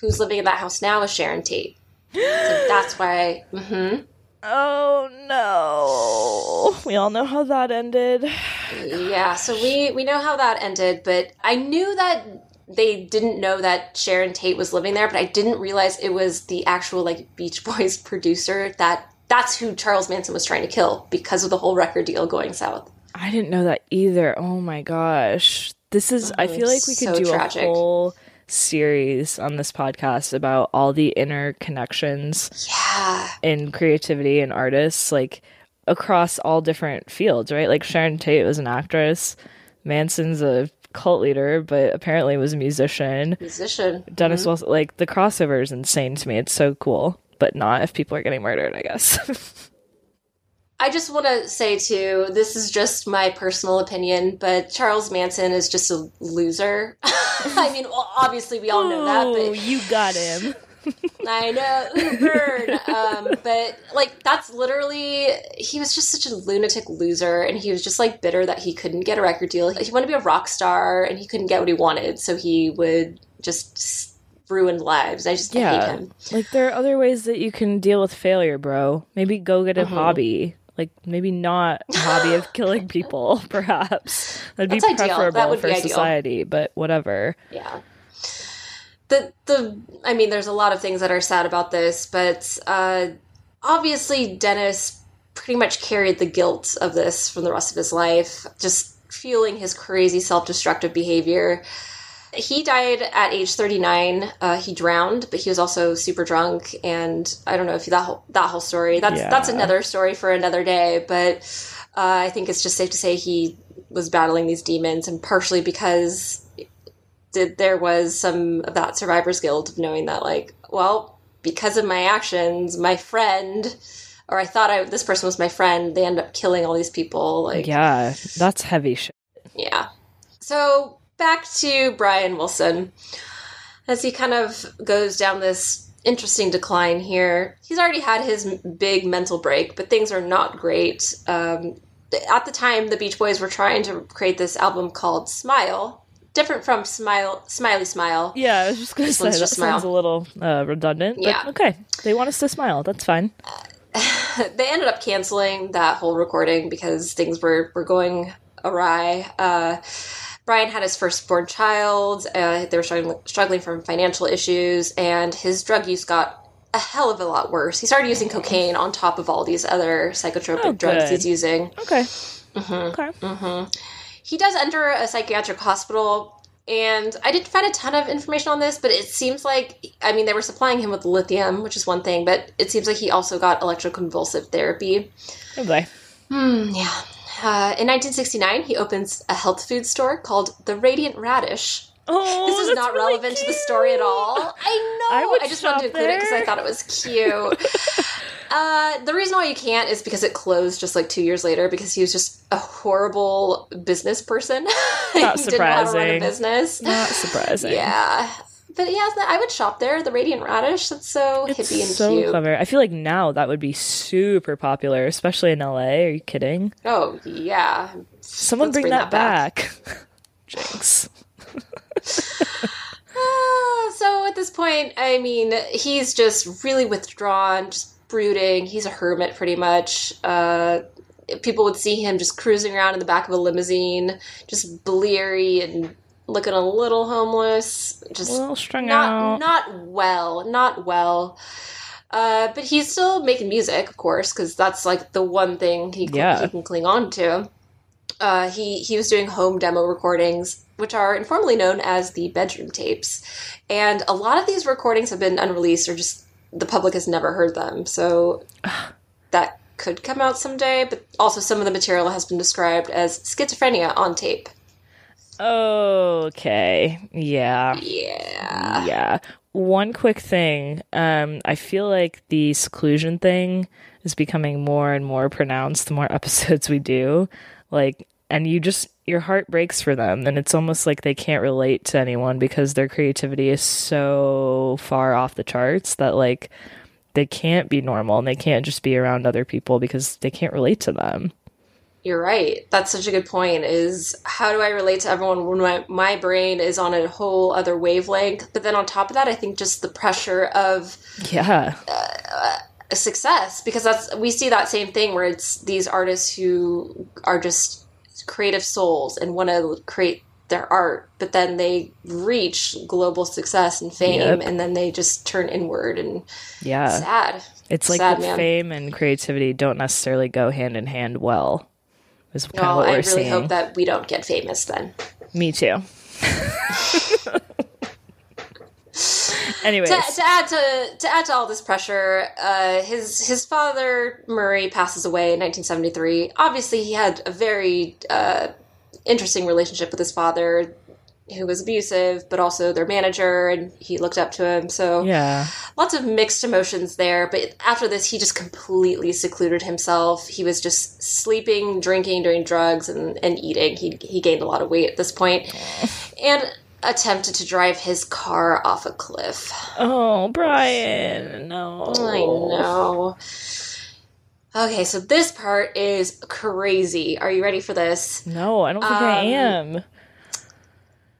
who's living in that house now is Sharon Tate. So that's why hmm Oh no. We all know how that ended. Yeah, so we we know how that ended, but I knew that they didn't know that Sharon Tate was living there, but I didn't realize it was the actual like Beach Boys producer that that's who Charles Manson was trying to kill because of the whole record deal going south. I didn't know that either. Oh my gosh. This is I feel like we could so do tragic. a whole series on this podcast about all the interconnections Yeah. in creativity and artists like across all different fields, right? Like Sharon Tate was an actress, Manson's a cult leader, but apparently was a musician. Musician. Dennis mm-hmm. Wilson, like the crossover is insane to me. It's so cool, but not if people are getting murdered, I guess. I just want to say too, this is just my personal opinion, but Charles Manson is just a loser. I mean, well, obviously we all know that, Ooh, but you got him. I know, ooh, burn. Um, but like that's literally he was just such a lunatic loser, and he was just like bitter that he couldn't get a record deal. He wanted to be a rock star, and he couldn't get what he wanted, so he would just ruin lives. I just I hate him. Like there are other ways that you can deal with failure, bro. Maybe go get a Mm-hmm. hobby. Like maybe not a hobby of killing people, perhaps. That'd be That's. That preferable would for be society, but whatever. Yeah. The the I mean, there's a lot of things that are sad about this, but uh, obviously Dennis pretty much carried the guilt of this from the rest of his life, just fueling his crazy self-destructive behavior. He died at age 39. Uh, he drowned, but he was also super drunk, and I don't know if that whole that whole story. That's Yeah. that's another story for another day. But uh, I think it's just safe to say he was battling these demons, and partially because did there was some of that survivor's guilt of knowing that like well because of my actions my friend or i thought I, this person was my friend they end up killing all these people like Yeah, that's heavy shit. yeah. So back to Brian Wilson. As he kind of goes down this interesting decline here, he's already had his big mental break, but things are not great. Um, at the time, the Beach Boys were trying to create this album called Smile, different from Smile, Smiley Smile. Yeah, I was just gonna say one's that just sounds a little uh, redundant. Yeah. But okay. They want us to smile. That's fine. they ended up canceling that whole recording because things were, were going awry. Uh, Brian had his firstborn child. Uh, they were struggling, struggling from financial issues, and his drug use got a hell of a lot worse. He started using cocaine on top of all these other psychotropic Oh, drugs he's using. Okay. Mm-hmm. Okay. He does enter a psychiatric hospital, and I didn't find a ton of information on this, but it seems like, I mean, they were supplying him with lithium, which is one thing, but it seems like he also got electroconvulsive therapy. Oh boy. Hmm, yeah. Uh, in 1969, he opens a health food store called the Radiant Radish. Oh, This is not really relevant to the story at all. I know. I I, would just wanted to include it because I thought it was cute. uh, the reason why you can't is because it closed just like two years later because he was just a horrible business person. Not he didn't know how to run a surprising. business. Not surprising. Yeah. But yeah, I would shop there. The Radiant Radish. That's so It's hippie and so cute. clever. I feel like now that would be super popular, especially in LA. Are you kidding? Oh yeah. Someone bring, bring that, that back. back. Jinx. Ah, so at this point, I mean, he's just really withdrawn, just brooding. He's a hermit, pretty much. Uh, people would see him just cruising around in the back of a limousine, just bleary and looking a little homeless. Just A little strung not out. not well, not well. Uh, but he's still making music, of course, because that's like the one thing he, cl- Yeah. he can cling on to. Uh, he he was doing home demo recordings, which are informally known as the bedroom tapes, and a lot of these recordings have been unreleased or just the public has never heard them. So that could come out someday. But also, some of the material has been described as schizophrenia on tape. Okay. Yeah. Yeah. Yeah. One quick thing. Um, I feel like the seclusion thing is becoming more and more pronounced the more episodes we do. Like, and you just, your heart breaks for them. And it's almost like they can't relate to anyone because their creativity is so far off the charts that, like, they can't be normal and they can't just be around other people because they can't relate to them. You're right. That's such a good point. Is how do I relate to everyone when my, my brain is on a whole other wavelength? But then on top of that, I think just the pressure of Yeah. a success because that's we see that same thing where it's these artists who are just creative souls and want to create their art, but then they reach global success and fame, Yep. and then they just turn inward and Yeah. sad. It's like Sad, fame and creativity don't necessarily go hand in hand well. Is kind of Well, what I we're really seeing. hope that we don't get famous then. Me too. Anyways, to, to add to to add to all this pressure, uh, his his father Murray passes away in 1973. Obviously, he had a very uh, interesting relationship with his father, who was abusive, but also their manager, and he looked up to him. So yeah, lots of mixed emotions there. But after this, he just completely secluded himself. He was just sleeping, drinking, doing drugs, and, and eating. He he gained a lot of weight at this point, and. attempted to drive his car off a cliff. Oh, Brian, no. I know. Okay, so this part is crazy. Are you ready for this? No, I don't think I Um, am.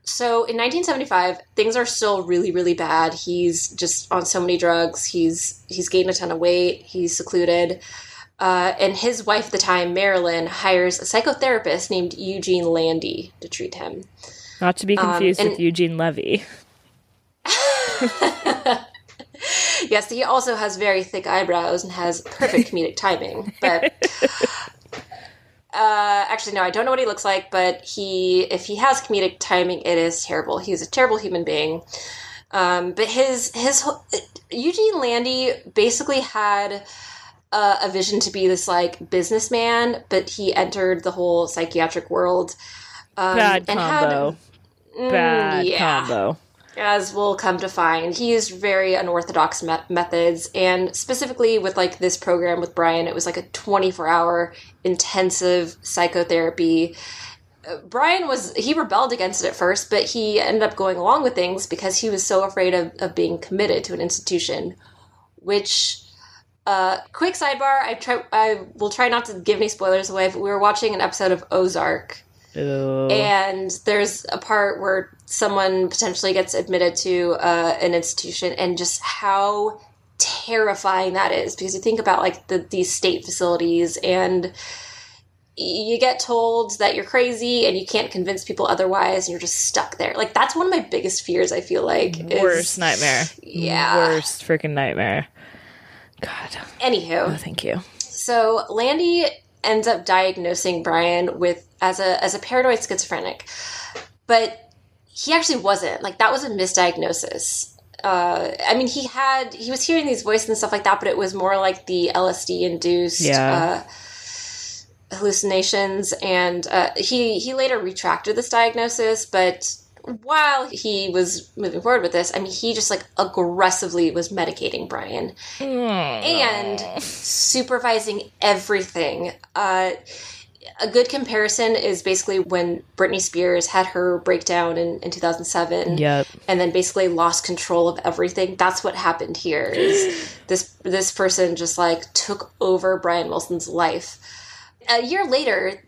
So in 1975, things are still really, really bad. He's just on so many drugs. He's he's gained a ton of weight. He's secluded. Uh, and his wife at the time, Marilyn, hires a psychotherapist named Eugene Landy to treat him. Not to be confused and- with Eugene Levy. Yes, he also has very thick eyebrows and has perfect comedic timing. But uh, actually, no, I don't know what he looks like. But he, if he has comedic timing, it is terrible. He's a terrible human being. Um, but his his whole- Eugene Landy basically had uh, a vision to be this like businessman, but he entered the whole psychiatric world. Um, Bad and had- combo. Mm, Bad yeah combo. As we'll come to find he used very unorthodox me- methods and specifically with like this program with brian it was like a 24 hour intensive psychotherapy Uh, brian was he rebelled against it at first but he ended up going along with things because he was so afraid of, of being committed to an institution which uh, quick sidebar i try i will try not to give any spoilers away but we were watching an episode of ozark Ew. and there's a part where someone potentially gets admitted to uh, an institution and just how terrifying that is because you think about like the, these state facilities and you get told that you're crazy and you can't convince people otherwise and you're just stuck there like that's one of my biggest fears i feel like is- Worst nightmare. Yeah. Worst freaking nightmare. God. anywho Oh, thank you. So Landy ends up diagnosing Brian with as a as a paranoid schizophrenic, but he actually wasn't. Like that was a misdiagnosis. Uh, I mean, he had he was hearing these voices and stuff like that, but it was more like the LSD induced Yeah. uh, hallucinations. And uh, he he later retracted this diagnosis, but while he was moving forward with this, I mean, he just like aggressively was medicating Brian and supervising everything. Uh, a good comparison is basically when Britney Spears had her breakdown in, in 2007 Yep. and then basically lost control of everything. That's what happened here. Is this this person just like took over Brian Wilson's life. A year later,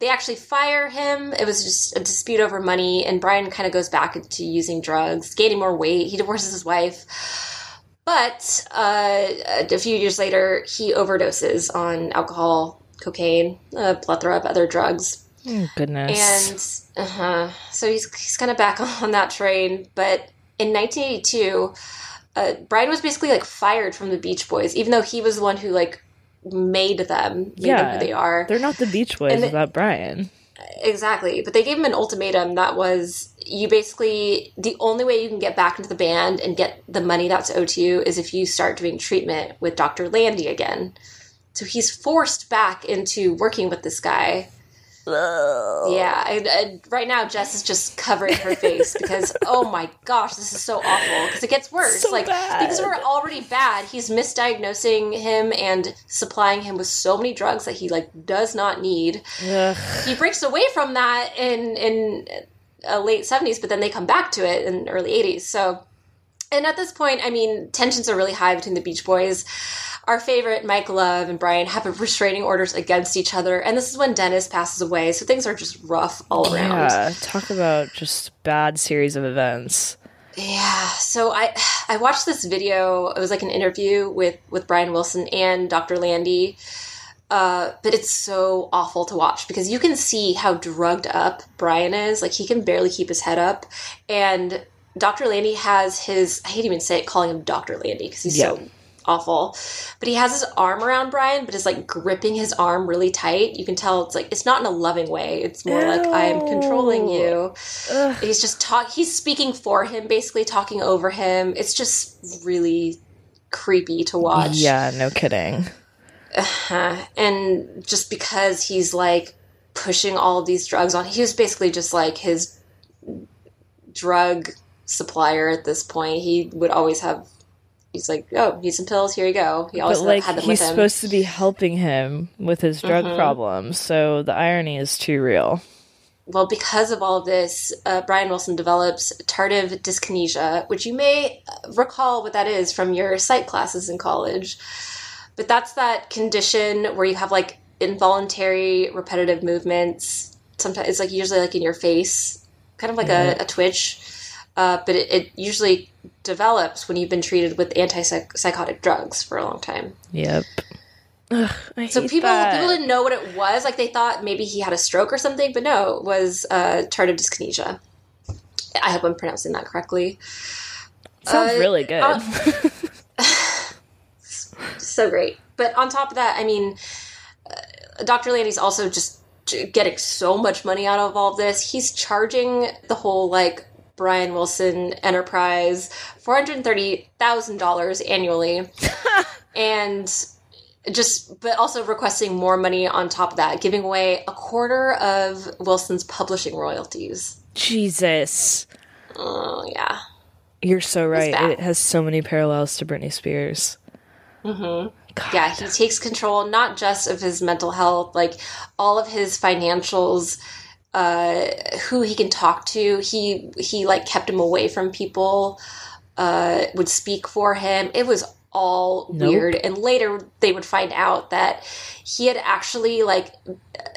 they actually fire him. It was just a dispute over money, and Brian kind of goes back into using drugs, gaining more weight. He divorces his wife. But uh, a few years later, he overdoses on alcohol, cocaine, a plethora of other drugs. Oh, goodness. And uh-huh, so he's, he's kind of back on that train. But in 1982, uh, Brian was basically like fired from the Beach Boys, even though he was the one who like made them, made them Yeah. who they are. They're not the Beach Boys And it- without Brian. Exactly. But they gave him an ultimatum that was you basically the only way you can get back into the band and get the money that's owed to you is if you start doing treatment with Dr. Landy again. So he's forced back into working with this guy. Yeah, I, I, right now Jess is just covering her face because oh my gosh, this is so awful because it gets worse. So like bad. things were already bad. He's misdiagnosing him and supplying him with so many drugs that he like does not need Ugh. he breaks away from that in in uh, late 70s but then they come back to it in early 80s so and at this point i mean tensions are really high between the beach boys our favorite mike love and brian have restraining orders against each other and this is when dennis passes away so things are just rough all around Yeah. Talk about just bad series of events. Yeah, so I I watched this video. It was like an interview with with Brian Wilson and Dr. Landy. Uh, but it's so awful to watch because you can see how drugged up Brian is. Like he can barely keep his head up, and Dr. Landy has his. I hate even say it, calling him Dr. Landy because he's Yeah. so awful. But he has his arm around Brian, but is like gripping his arm really tight. You can tell it's like it's not in a loving way. It's more like I am controlling you. He's just talk. He's speaking for him, basically talking over him. It's just really creepy to watch. Yeah, no kidding. Uh, and just because he's like pushing all these drugs on, he was basically just like his drug supplier at this point. He would always have. He's like, oh, need some pills? Here you go. He always But like had them he's with him. supposed to be helping him with his drug Mhm. problems, so the irony is too real. well, because of all of this, uh, Brian Wilson develops tardive dyskinesia, which you may recall what that is from your psych classes in college. But that's that condition where you have like involuntary repetitive movements. Sometimes it's like usually like in your face, kind of like a, a twitch. Uh, but it, it usually develops when you've been treated with antipsychotic drugs for a long time. Yep. Ugh, I So hate people that. people didn't know what it was. Like they thought maybe he had a stroke or something, but no, it was uh, tardive dyskinesia. I hope I'm pronouncing that correctly. Sounds uh, really good. uh, So great. But on top of that, I mean, uh, Dr. Landy's also just getting so much money out of all of this. He's charging the whole like Brian Wilson enterprise four hundred thirty thousand dollars annually, and just but also requesting more money on top of that, giving away a quarter of Wilson's publishing royalties. Jesus. Oh yeah. You're so right. It has so many parallels to Britney Spears. Mm-hmm. Yeah, he takes control not just of his mental health, like all of his financials, uh, who he can talk to. He he like kept him away from people, uh, would speak for him. It was all Nope. weird. And later they would find out that he had actually like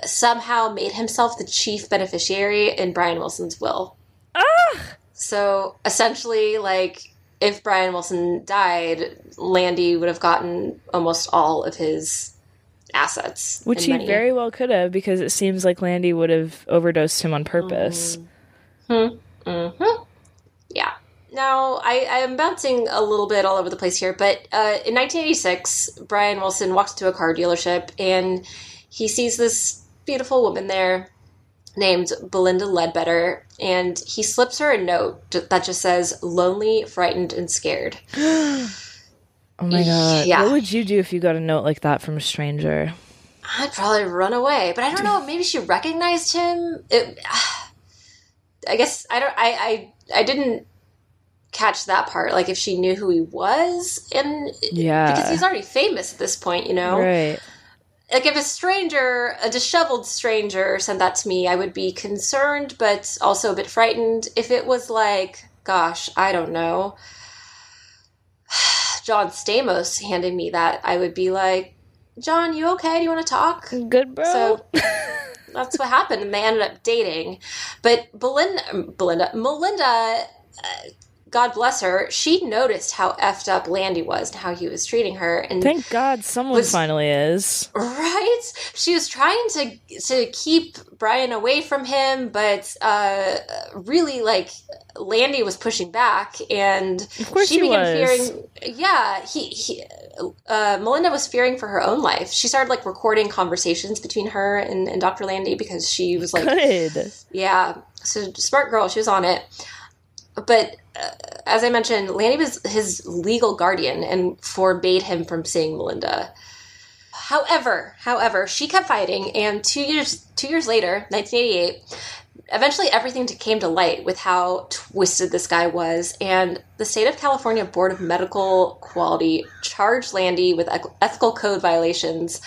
somehow made himself the chief beneficiary in Brian Wilson's will. So essentially, like, if Brian Wilson died, Landy would have gotten almost all of his assets. Which he money. very well could have, because it seems like Landy would have overdosed him on purpose. Hmm. Yeah. Now, I, I'm bouncing a little bit all over the place here, but uh, in 1986, Brian Wilson walks to a car dealership and he sees this beautiful woman there named Belinda Ledbetter, and he slips her a note that just says, lonely, frightened, and scared. Oh my god. Yeah. What would you do if you got a note like that from a stranger? I'd probably run away, but I don't know. Maybe she recognized him. It, I guess I don't. I, I I didn't catch that part. Like if she knew who he was, and Yeah. because he's already famous at this point, you know. Right. Like if a stranger, a disheveled stranger, sent that to me, I would be concerned, but also a bit frightened. If it was like, gosh, I don't know, John Stamos handing me that, I would be like, John, you okay? Do you want to talk? Good bro. So that's what happened, and they ended up dating. But Belinda, Belinda, Melinda, uh, God bless her, she noticed how effed up Landy was and how he was treating her, and Thank God someone Was- finally is. right, she was trying to to keep Brian away from him, but uh, really, like Landy was pushing back, and Of course she he began was. fearing. Yeah, he, he uh, Melinda was fearing for her own life. She started like recording conversations between her and, and Dr. Landy because she was like, Good. yeah, so smart girl. She was on it. But as I mentioned, Landy was his legal guardian and forbade him from seeing Melinda. However, however, she kept fighting, and two years two years later, 1988, eventually everything came to light with how twisted this guy was, and the state of California Board of Medical Quality charged Landy with ethical code violations,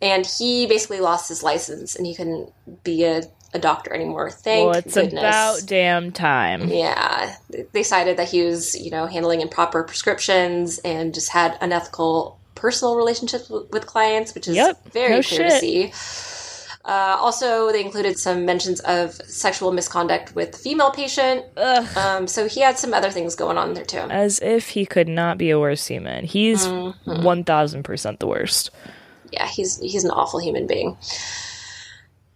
and he basically lost his license, and he couldn't be a, a doctor anymore. Thank well, it's goodness. about damn time. Yeah, they cited that he was, you know, handling improper prescriptions and just had unethical personal relationships with, with clients, which is Yep, very no clear to see. Uh, also, they included some mentions of sexual misconduct with the female patient. Ugh. Um, so he had some other things going on there too. As if he could not be a worse human. He's Mm-hmm. 1000% the worst. yeah, he's he's an awful human being.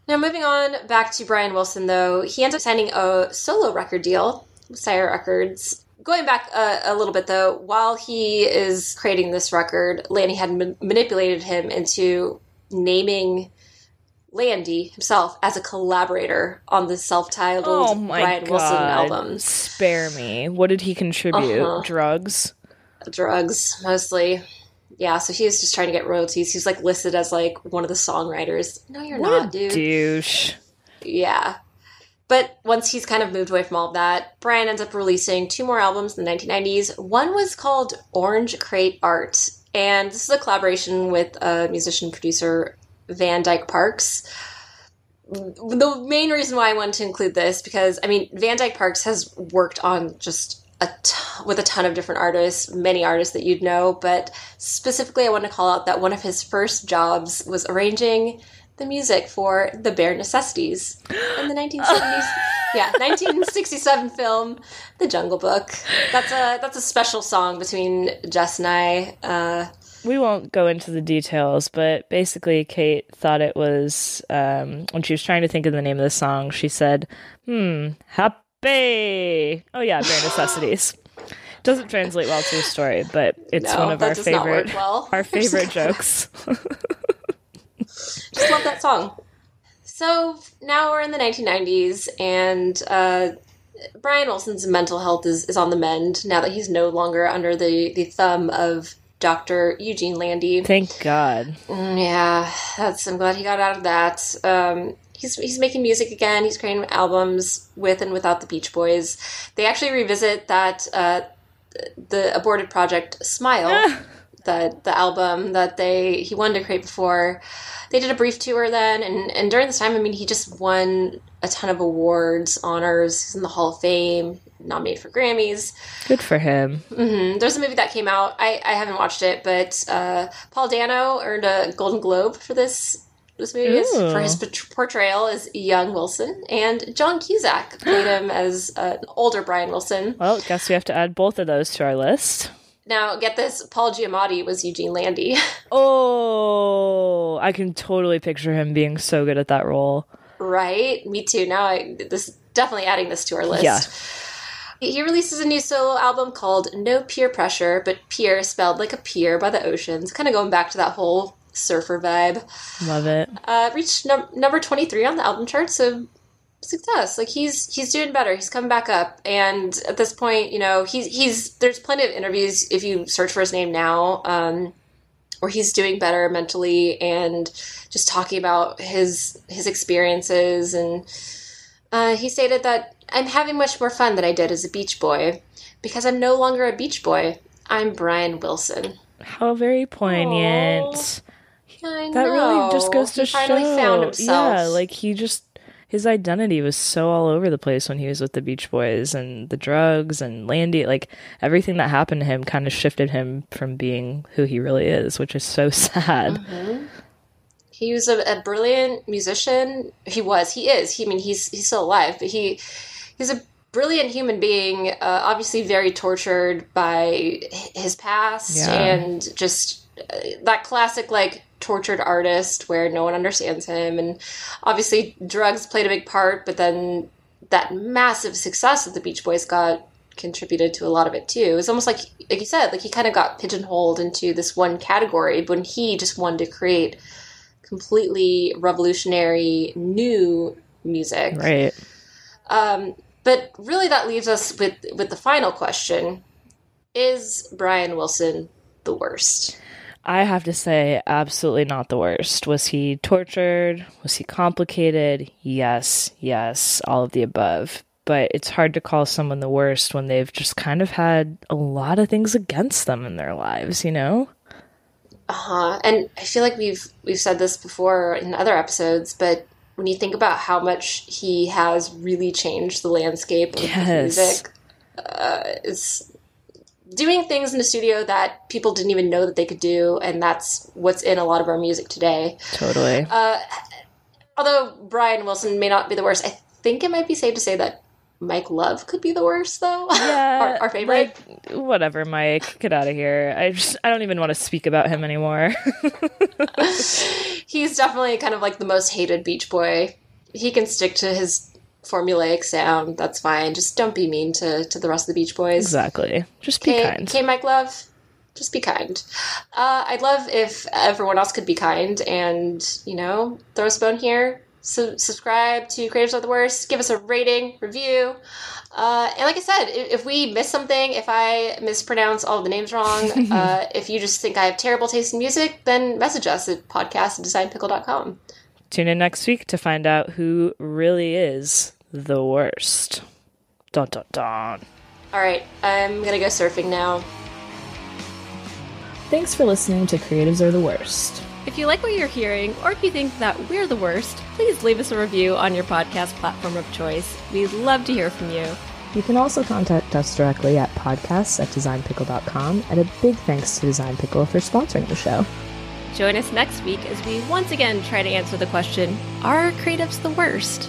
Now, moving on back to Brian Wilson, though, he ends up signing a solo record deal with Sire Records. Going back a, a little bit, though, while he is creating this record, Landy had ma- manipulated him into naming Landy himself as a collaborator on the self-titled Oh Brian god. Wilson album. Spare me. What did he contribute? Uh-huh. Drugs? drugs mostly. Yeah, so he was just trying to get royalties. He's like listed as like one of the songwriters. No, you're What not, a dude. douche. Yeah. But once he's kind of moved away from all of that, Brian ends up releasing two more albums in the 1990s. One was called Orange Crate Art, and this is a collaboration with uh, musician producer Van Dyke Parks. the main reason why I wanted to include this because I mean Van Dyke Parks has worked on just a t- with a ton of different artists, many artists that you'd know, but specifically I want to call out that one of his first jobs was arranging the music for the Bare Necessities in the 1970s. yeah, 1967 film, The Jungle Book. That's a that's a special song between Jess and I. Uh, we won't go into the details, but basically, Kate thought it was um, when she was trying to think of the name of the song. She said, "Hmm, happy." Oh yeah, bare necessities. Doesn't translate well to the story, but it's No, one of our does not work favorite well. our favorite jokes. just love that song. So now we're in the 1990s, and uh, Brian Wilson's mental health is, is on the mend now that he's no longer under the, the thumb of Dr. Eugene Landy. Thank God. Mm, yeah, that's. I'm glad he got out of that. Um, he's he's making music again. He's creating albums with and without the Beach Boys. They actually revisit that uh, the aborted project Smile, the the album that they he wanted to create before. They did a brief tour then, and and during this time, I mean, he just won a ton of awards, honors. He's in the Hall of Fame, nominated for Grammys. Good for him. hmm There's a movie that came out. I, I haven't watched it, but uh, Paul Dano earned a Golden Globe for this this movie Ooh. for his portrayal as young Wilson, and John Cusack played him as uh, an older Brian Wilson. Well, guess we have to add both of those to our list. Now, get this: Paul Giamatti was Eugene Landy, Oh, I can totally picture him being so good at that role. right? Me too. Now, I this definitely adding this to our list. Yeah. He releases a new solo album called No Pier Pressure, but peer spelled like a pier by the oceans, kind of going back to that whole surfer vibe. Love it. uh, reached num- number 23 on the album chart so success. Like he's he's doing better. He's coming back up. And at this point you know he's he's there's plenty of interviews if you search for his name now um where he's doing better mentally and just talking about his his experiences. And uh, he stated that i'm having much more fun than i did as a beach boy because i'm no longer a beach boy. I'm brian wilson. How very poignant. I That really just goes to he finally show. found himself Yeah, like he just his identity was so all over the place when he was with the Beach Boys and the drugs and Landy. Like everything that happened to him kind of shifted him from being who he really is, which is so sad. He was a, a brilliant musician. He was. He is. He, I mean, he's he's still alive, but he he's a brilliant human being. Uh, obviously, very tortured by his past Yeah. and just uh, that classic like tortured artist where no one understands him. And obviously, drugs played a big part. But then that massive success that the Beach Boys got contributed to a lot of it too. It was almost like, like you said, like he kind of got pigeonholed into this one category when he just wanted to create completely revolutionary new music. Right. Um, but really, that leaves us with with the final question: Is Brian Wilson the worst? I have to say, absolutely not the worst. Was he tortured? Was he complicated? Yes, yes, all of the above. But it's hard to call someone the worst when they've just kind of had a lot of things against them in their lives, you know? Uh huh. And I feel like we've we've said this before in other episodes, but when you think about how much he has really changed the landscape of Yes. music, uh, it's doing things in the studio that people didn't even know that they could do, and that's what's in a lot of our music today. Totally. Uh, although Brian Wilson may not be the worst, I think it might be safe to say that Mike Love could be the worst, though. Yeah, our, our favorite. Like, whatever, Mike. Get out of here. I just I don't even want to speak about him anymore. He's definitely kind of like the most hated Beach Boy. He can stick to his formulaic sound. That's fine. Just don't be mean to, to the rest of the Beach Boys. exactly. Just be kind. okay, Mike Love. Just be kind. Uh, I'd love if everyone else could be kind and, you know, throw us a bone here. Su- subscribe to Creatives Are the Worst. Give us a rating, review. Uh, and like I said, if, if we miss something, if I mispronounce all the names wrong, uh, if you just think I have terrible taste in music, then message us at podcast at designpickle.com. Tune in next week to find out who really is the worst. Dun dun dun. All right, I'm going to go surfing now. Thanks for listening to Creatives Are the Worst. If you like what you're hearing, or if you think that we're the worst, please leave us a review on your podcast platform of choice. We'd love to hear from you. You can also contact us directly at podcasts at designpickle.com, and a big thanks to Design Pickle for sponsoring the show. Join us next week as we once again try to answer the question Are creatives the worst?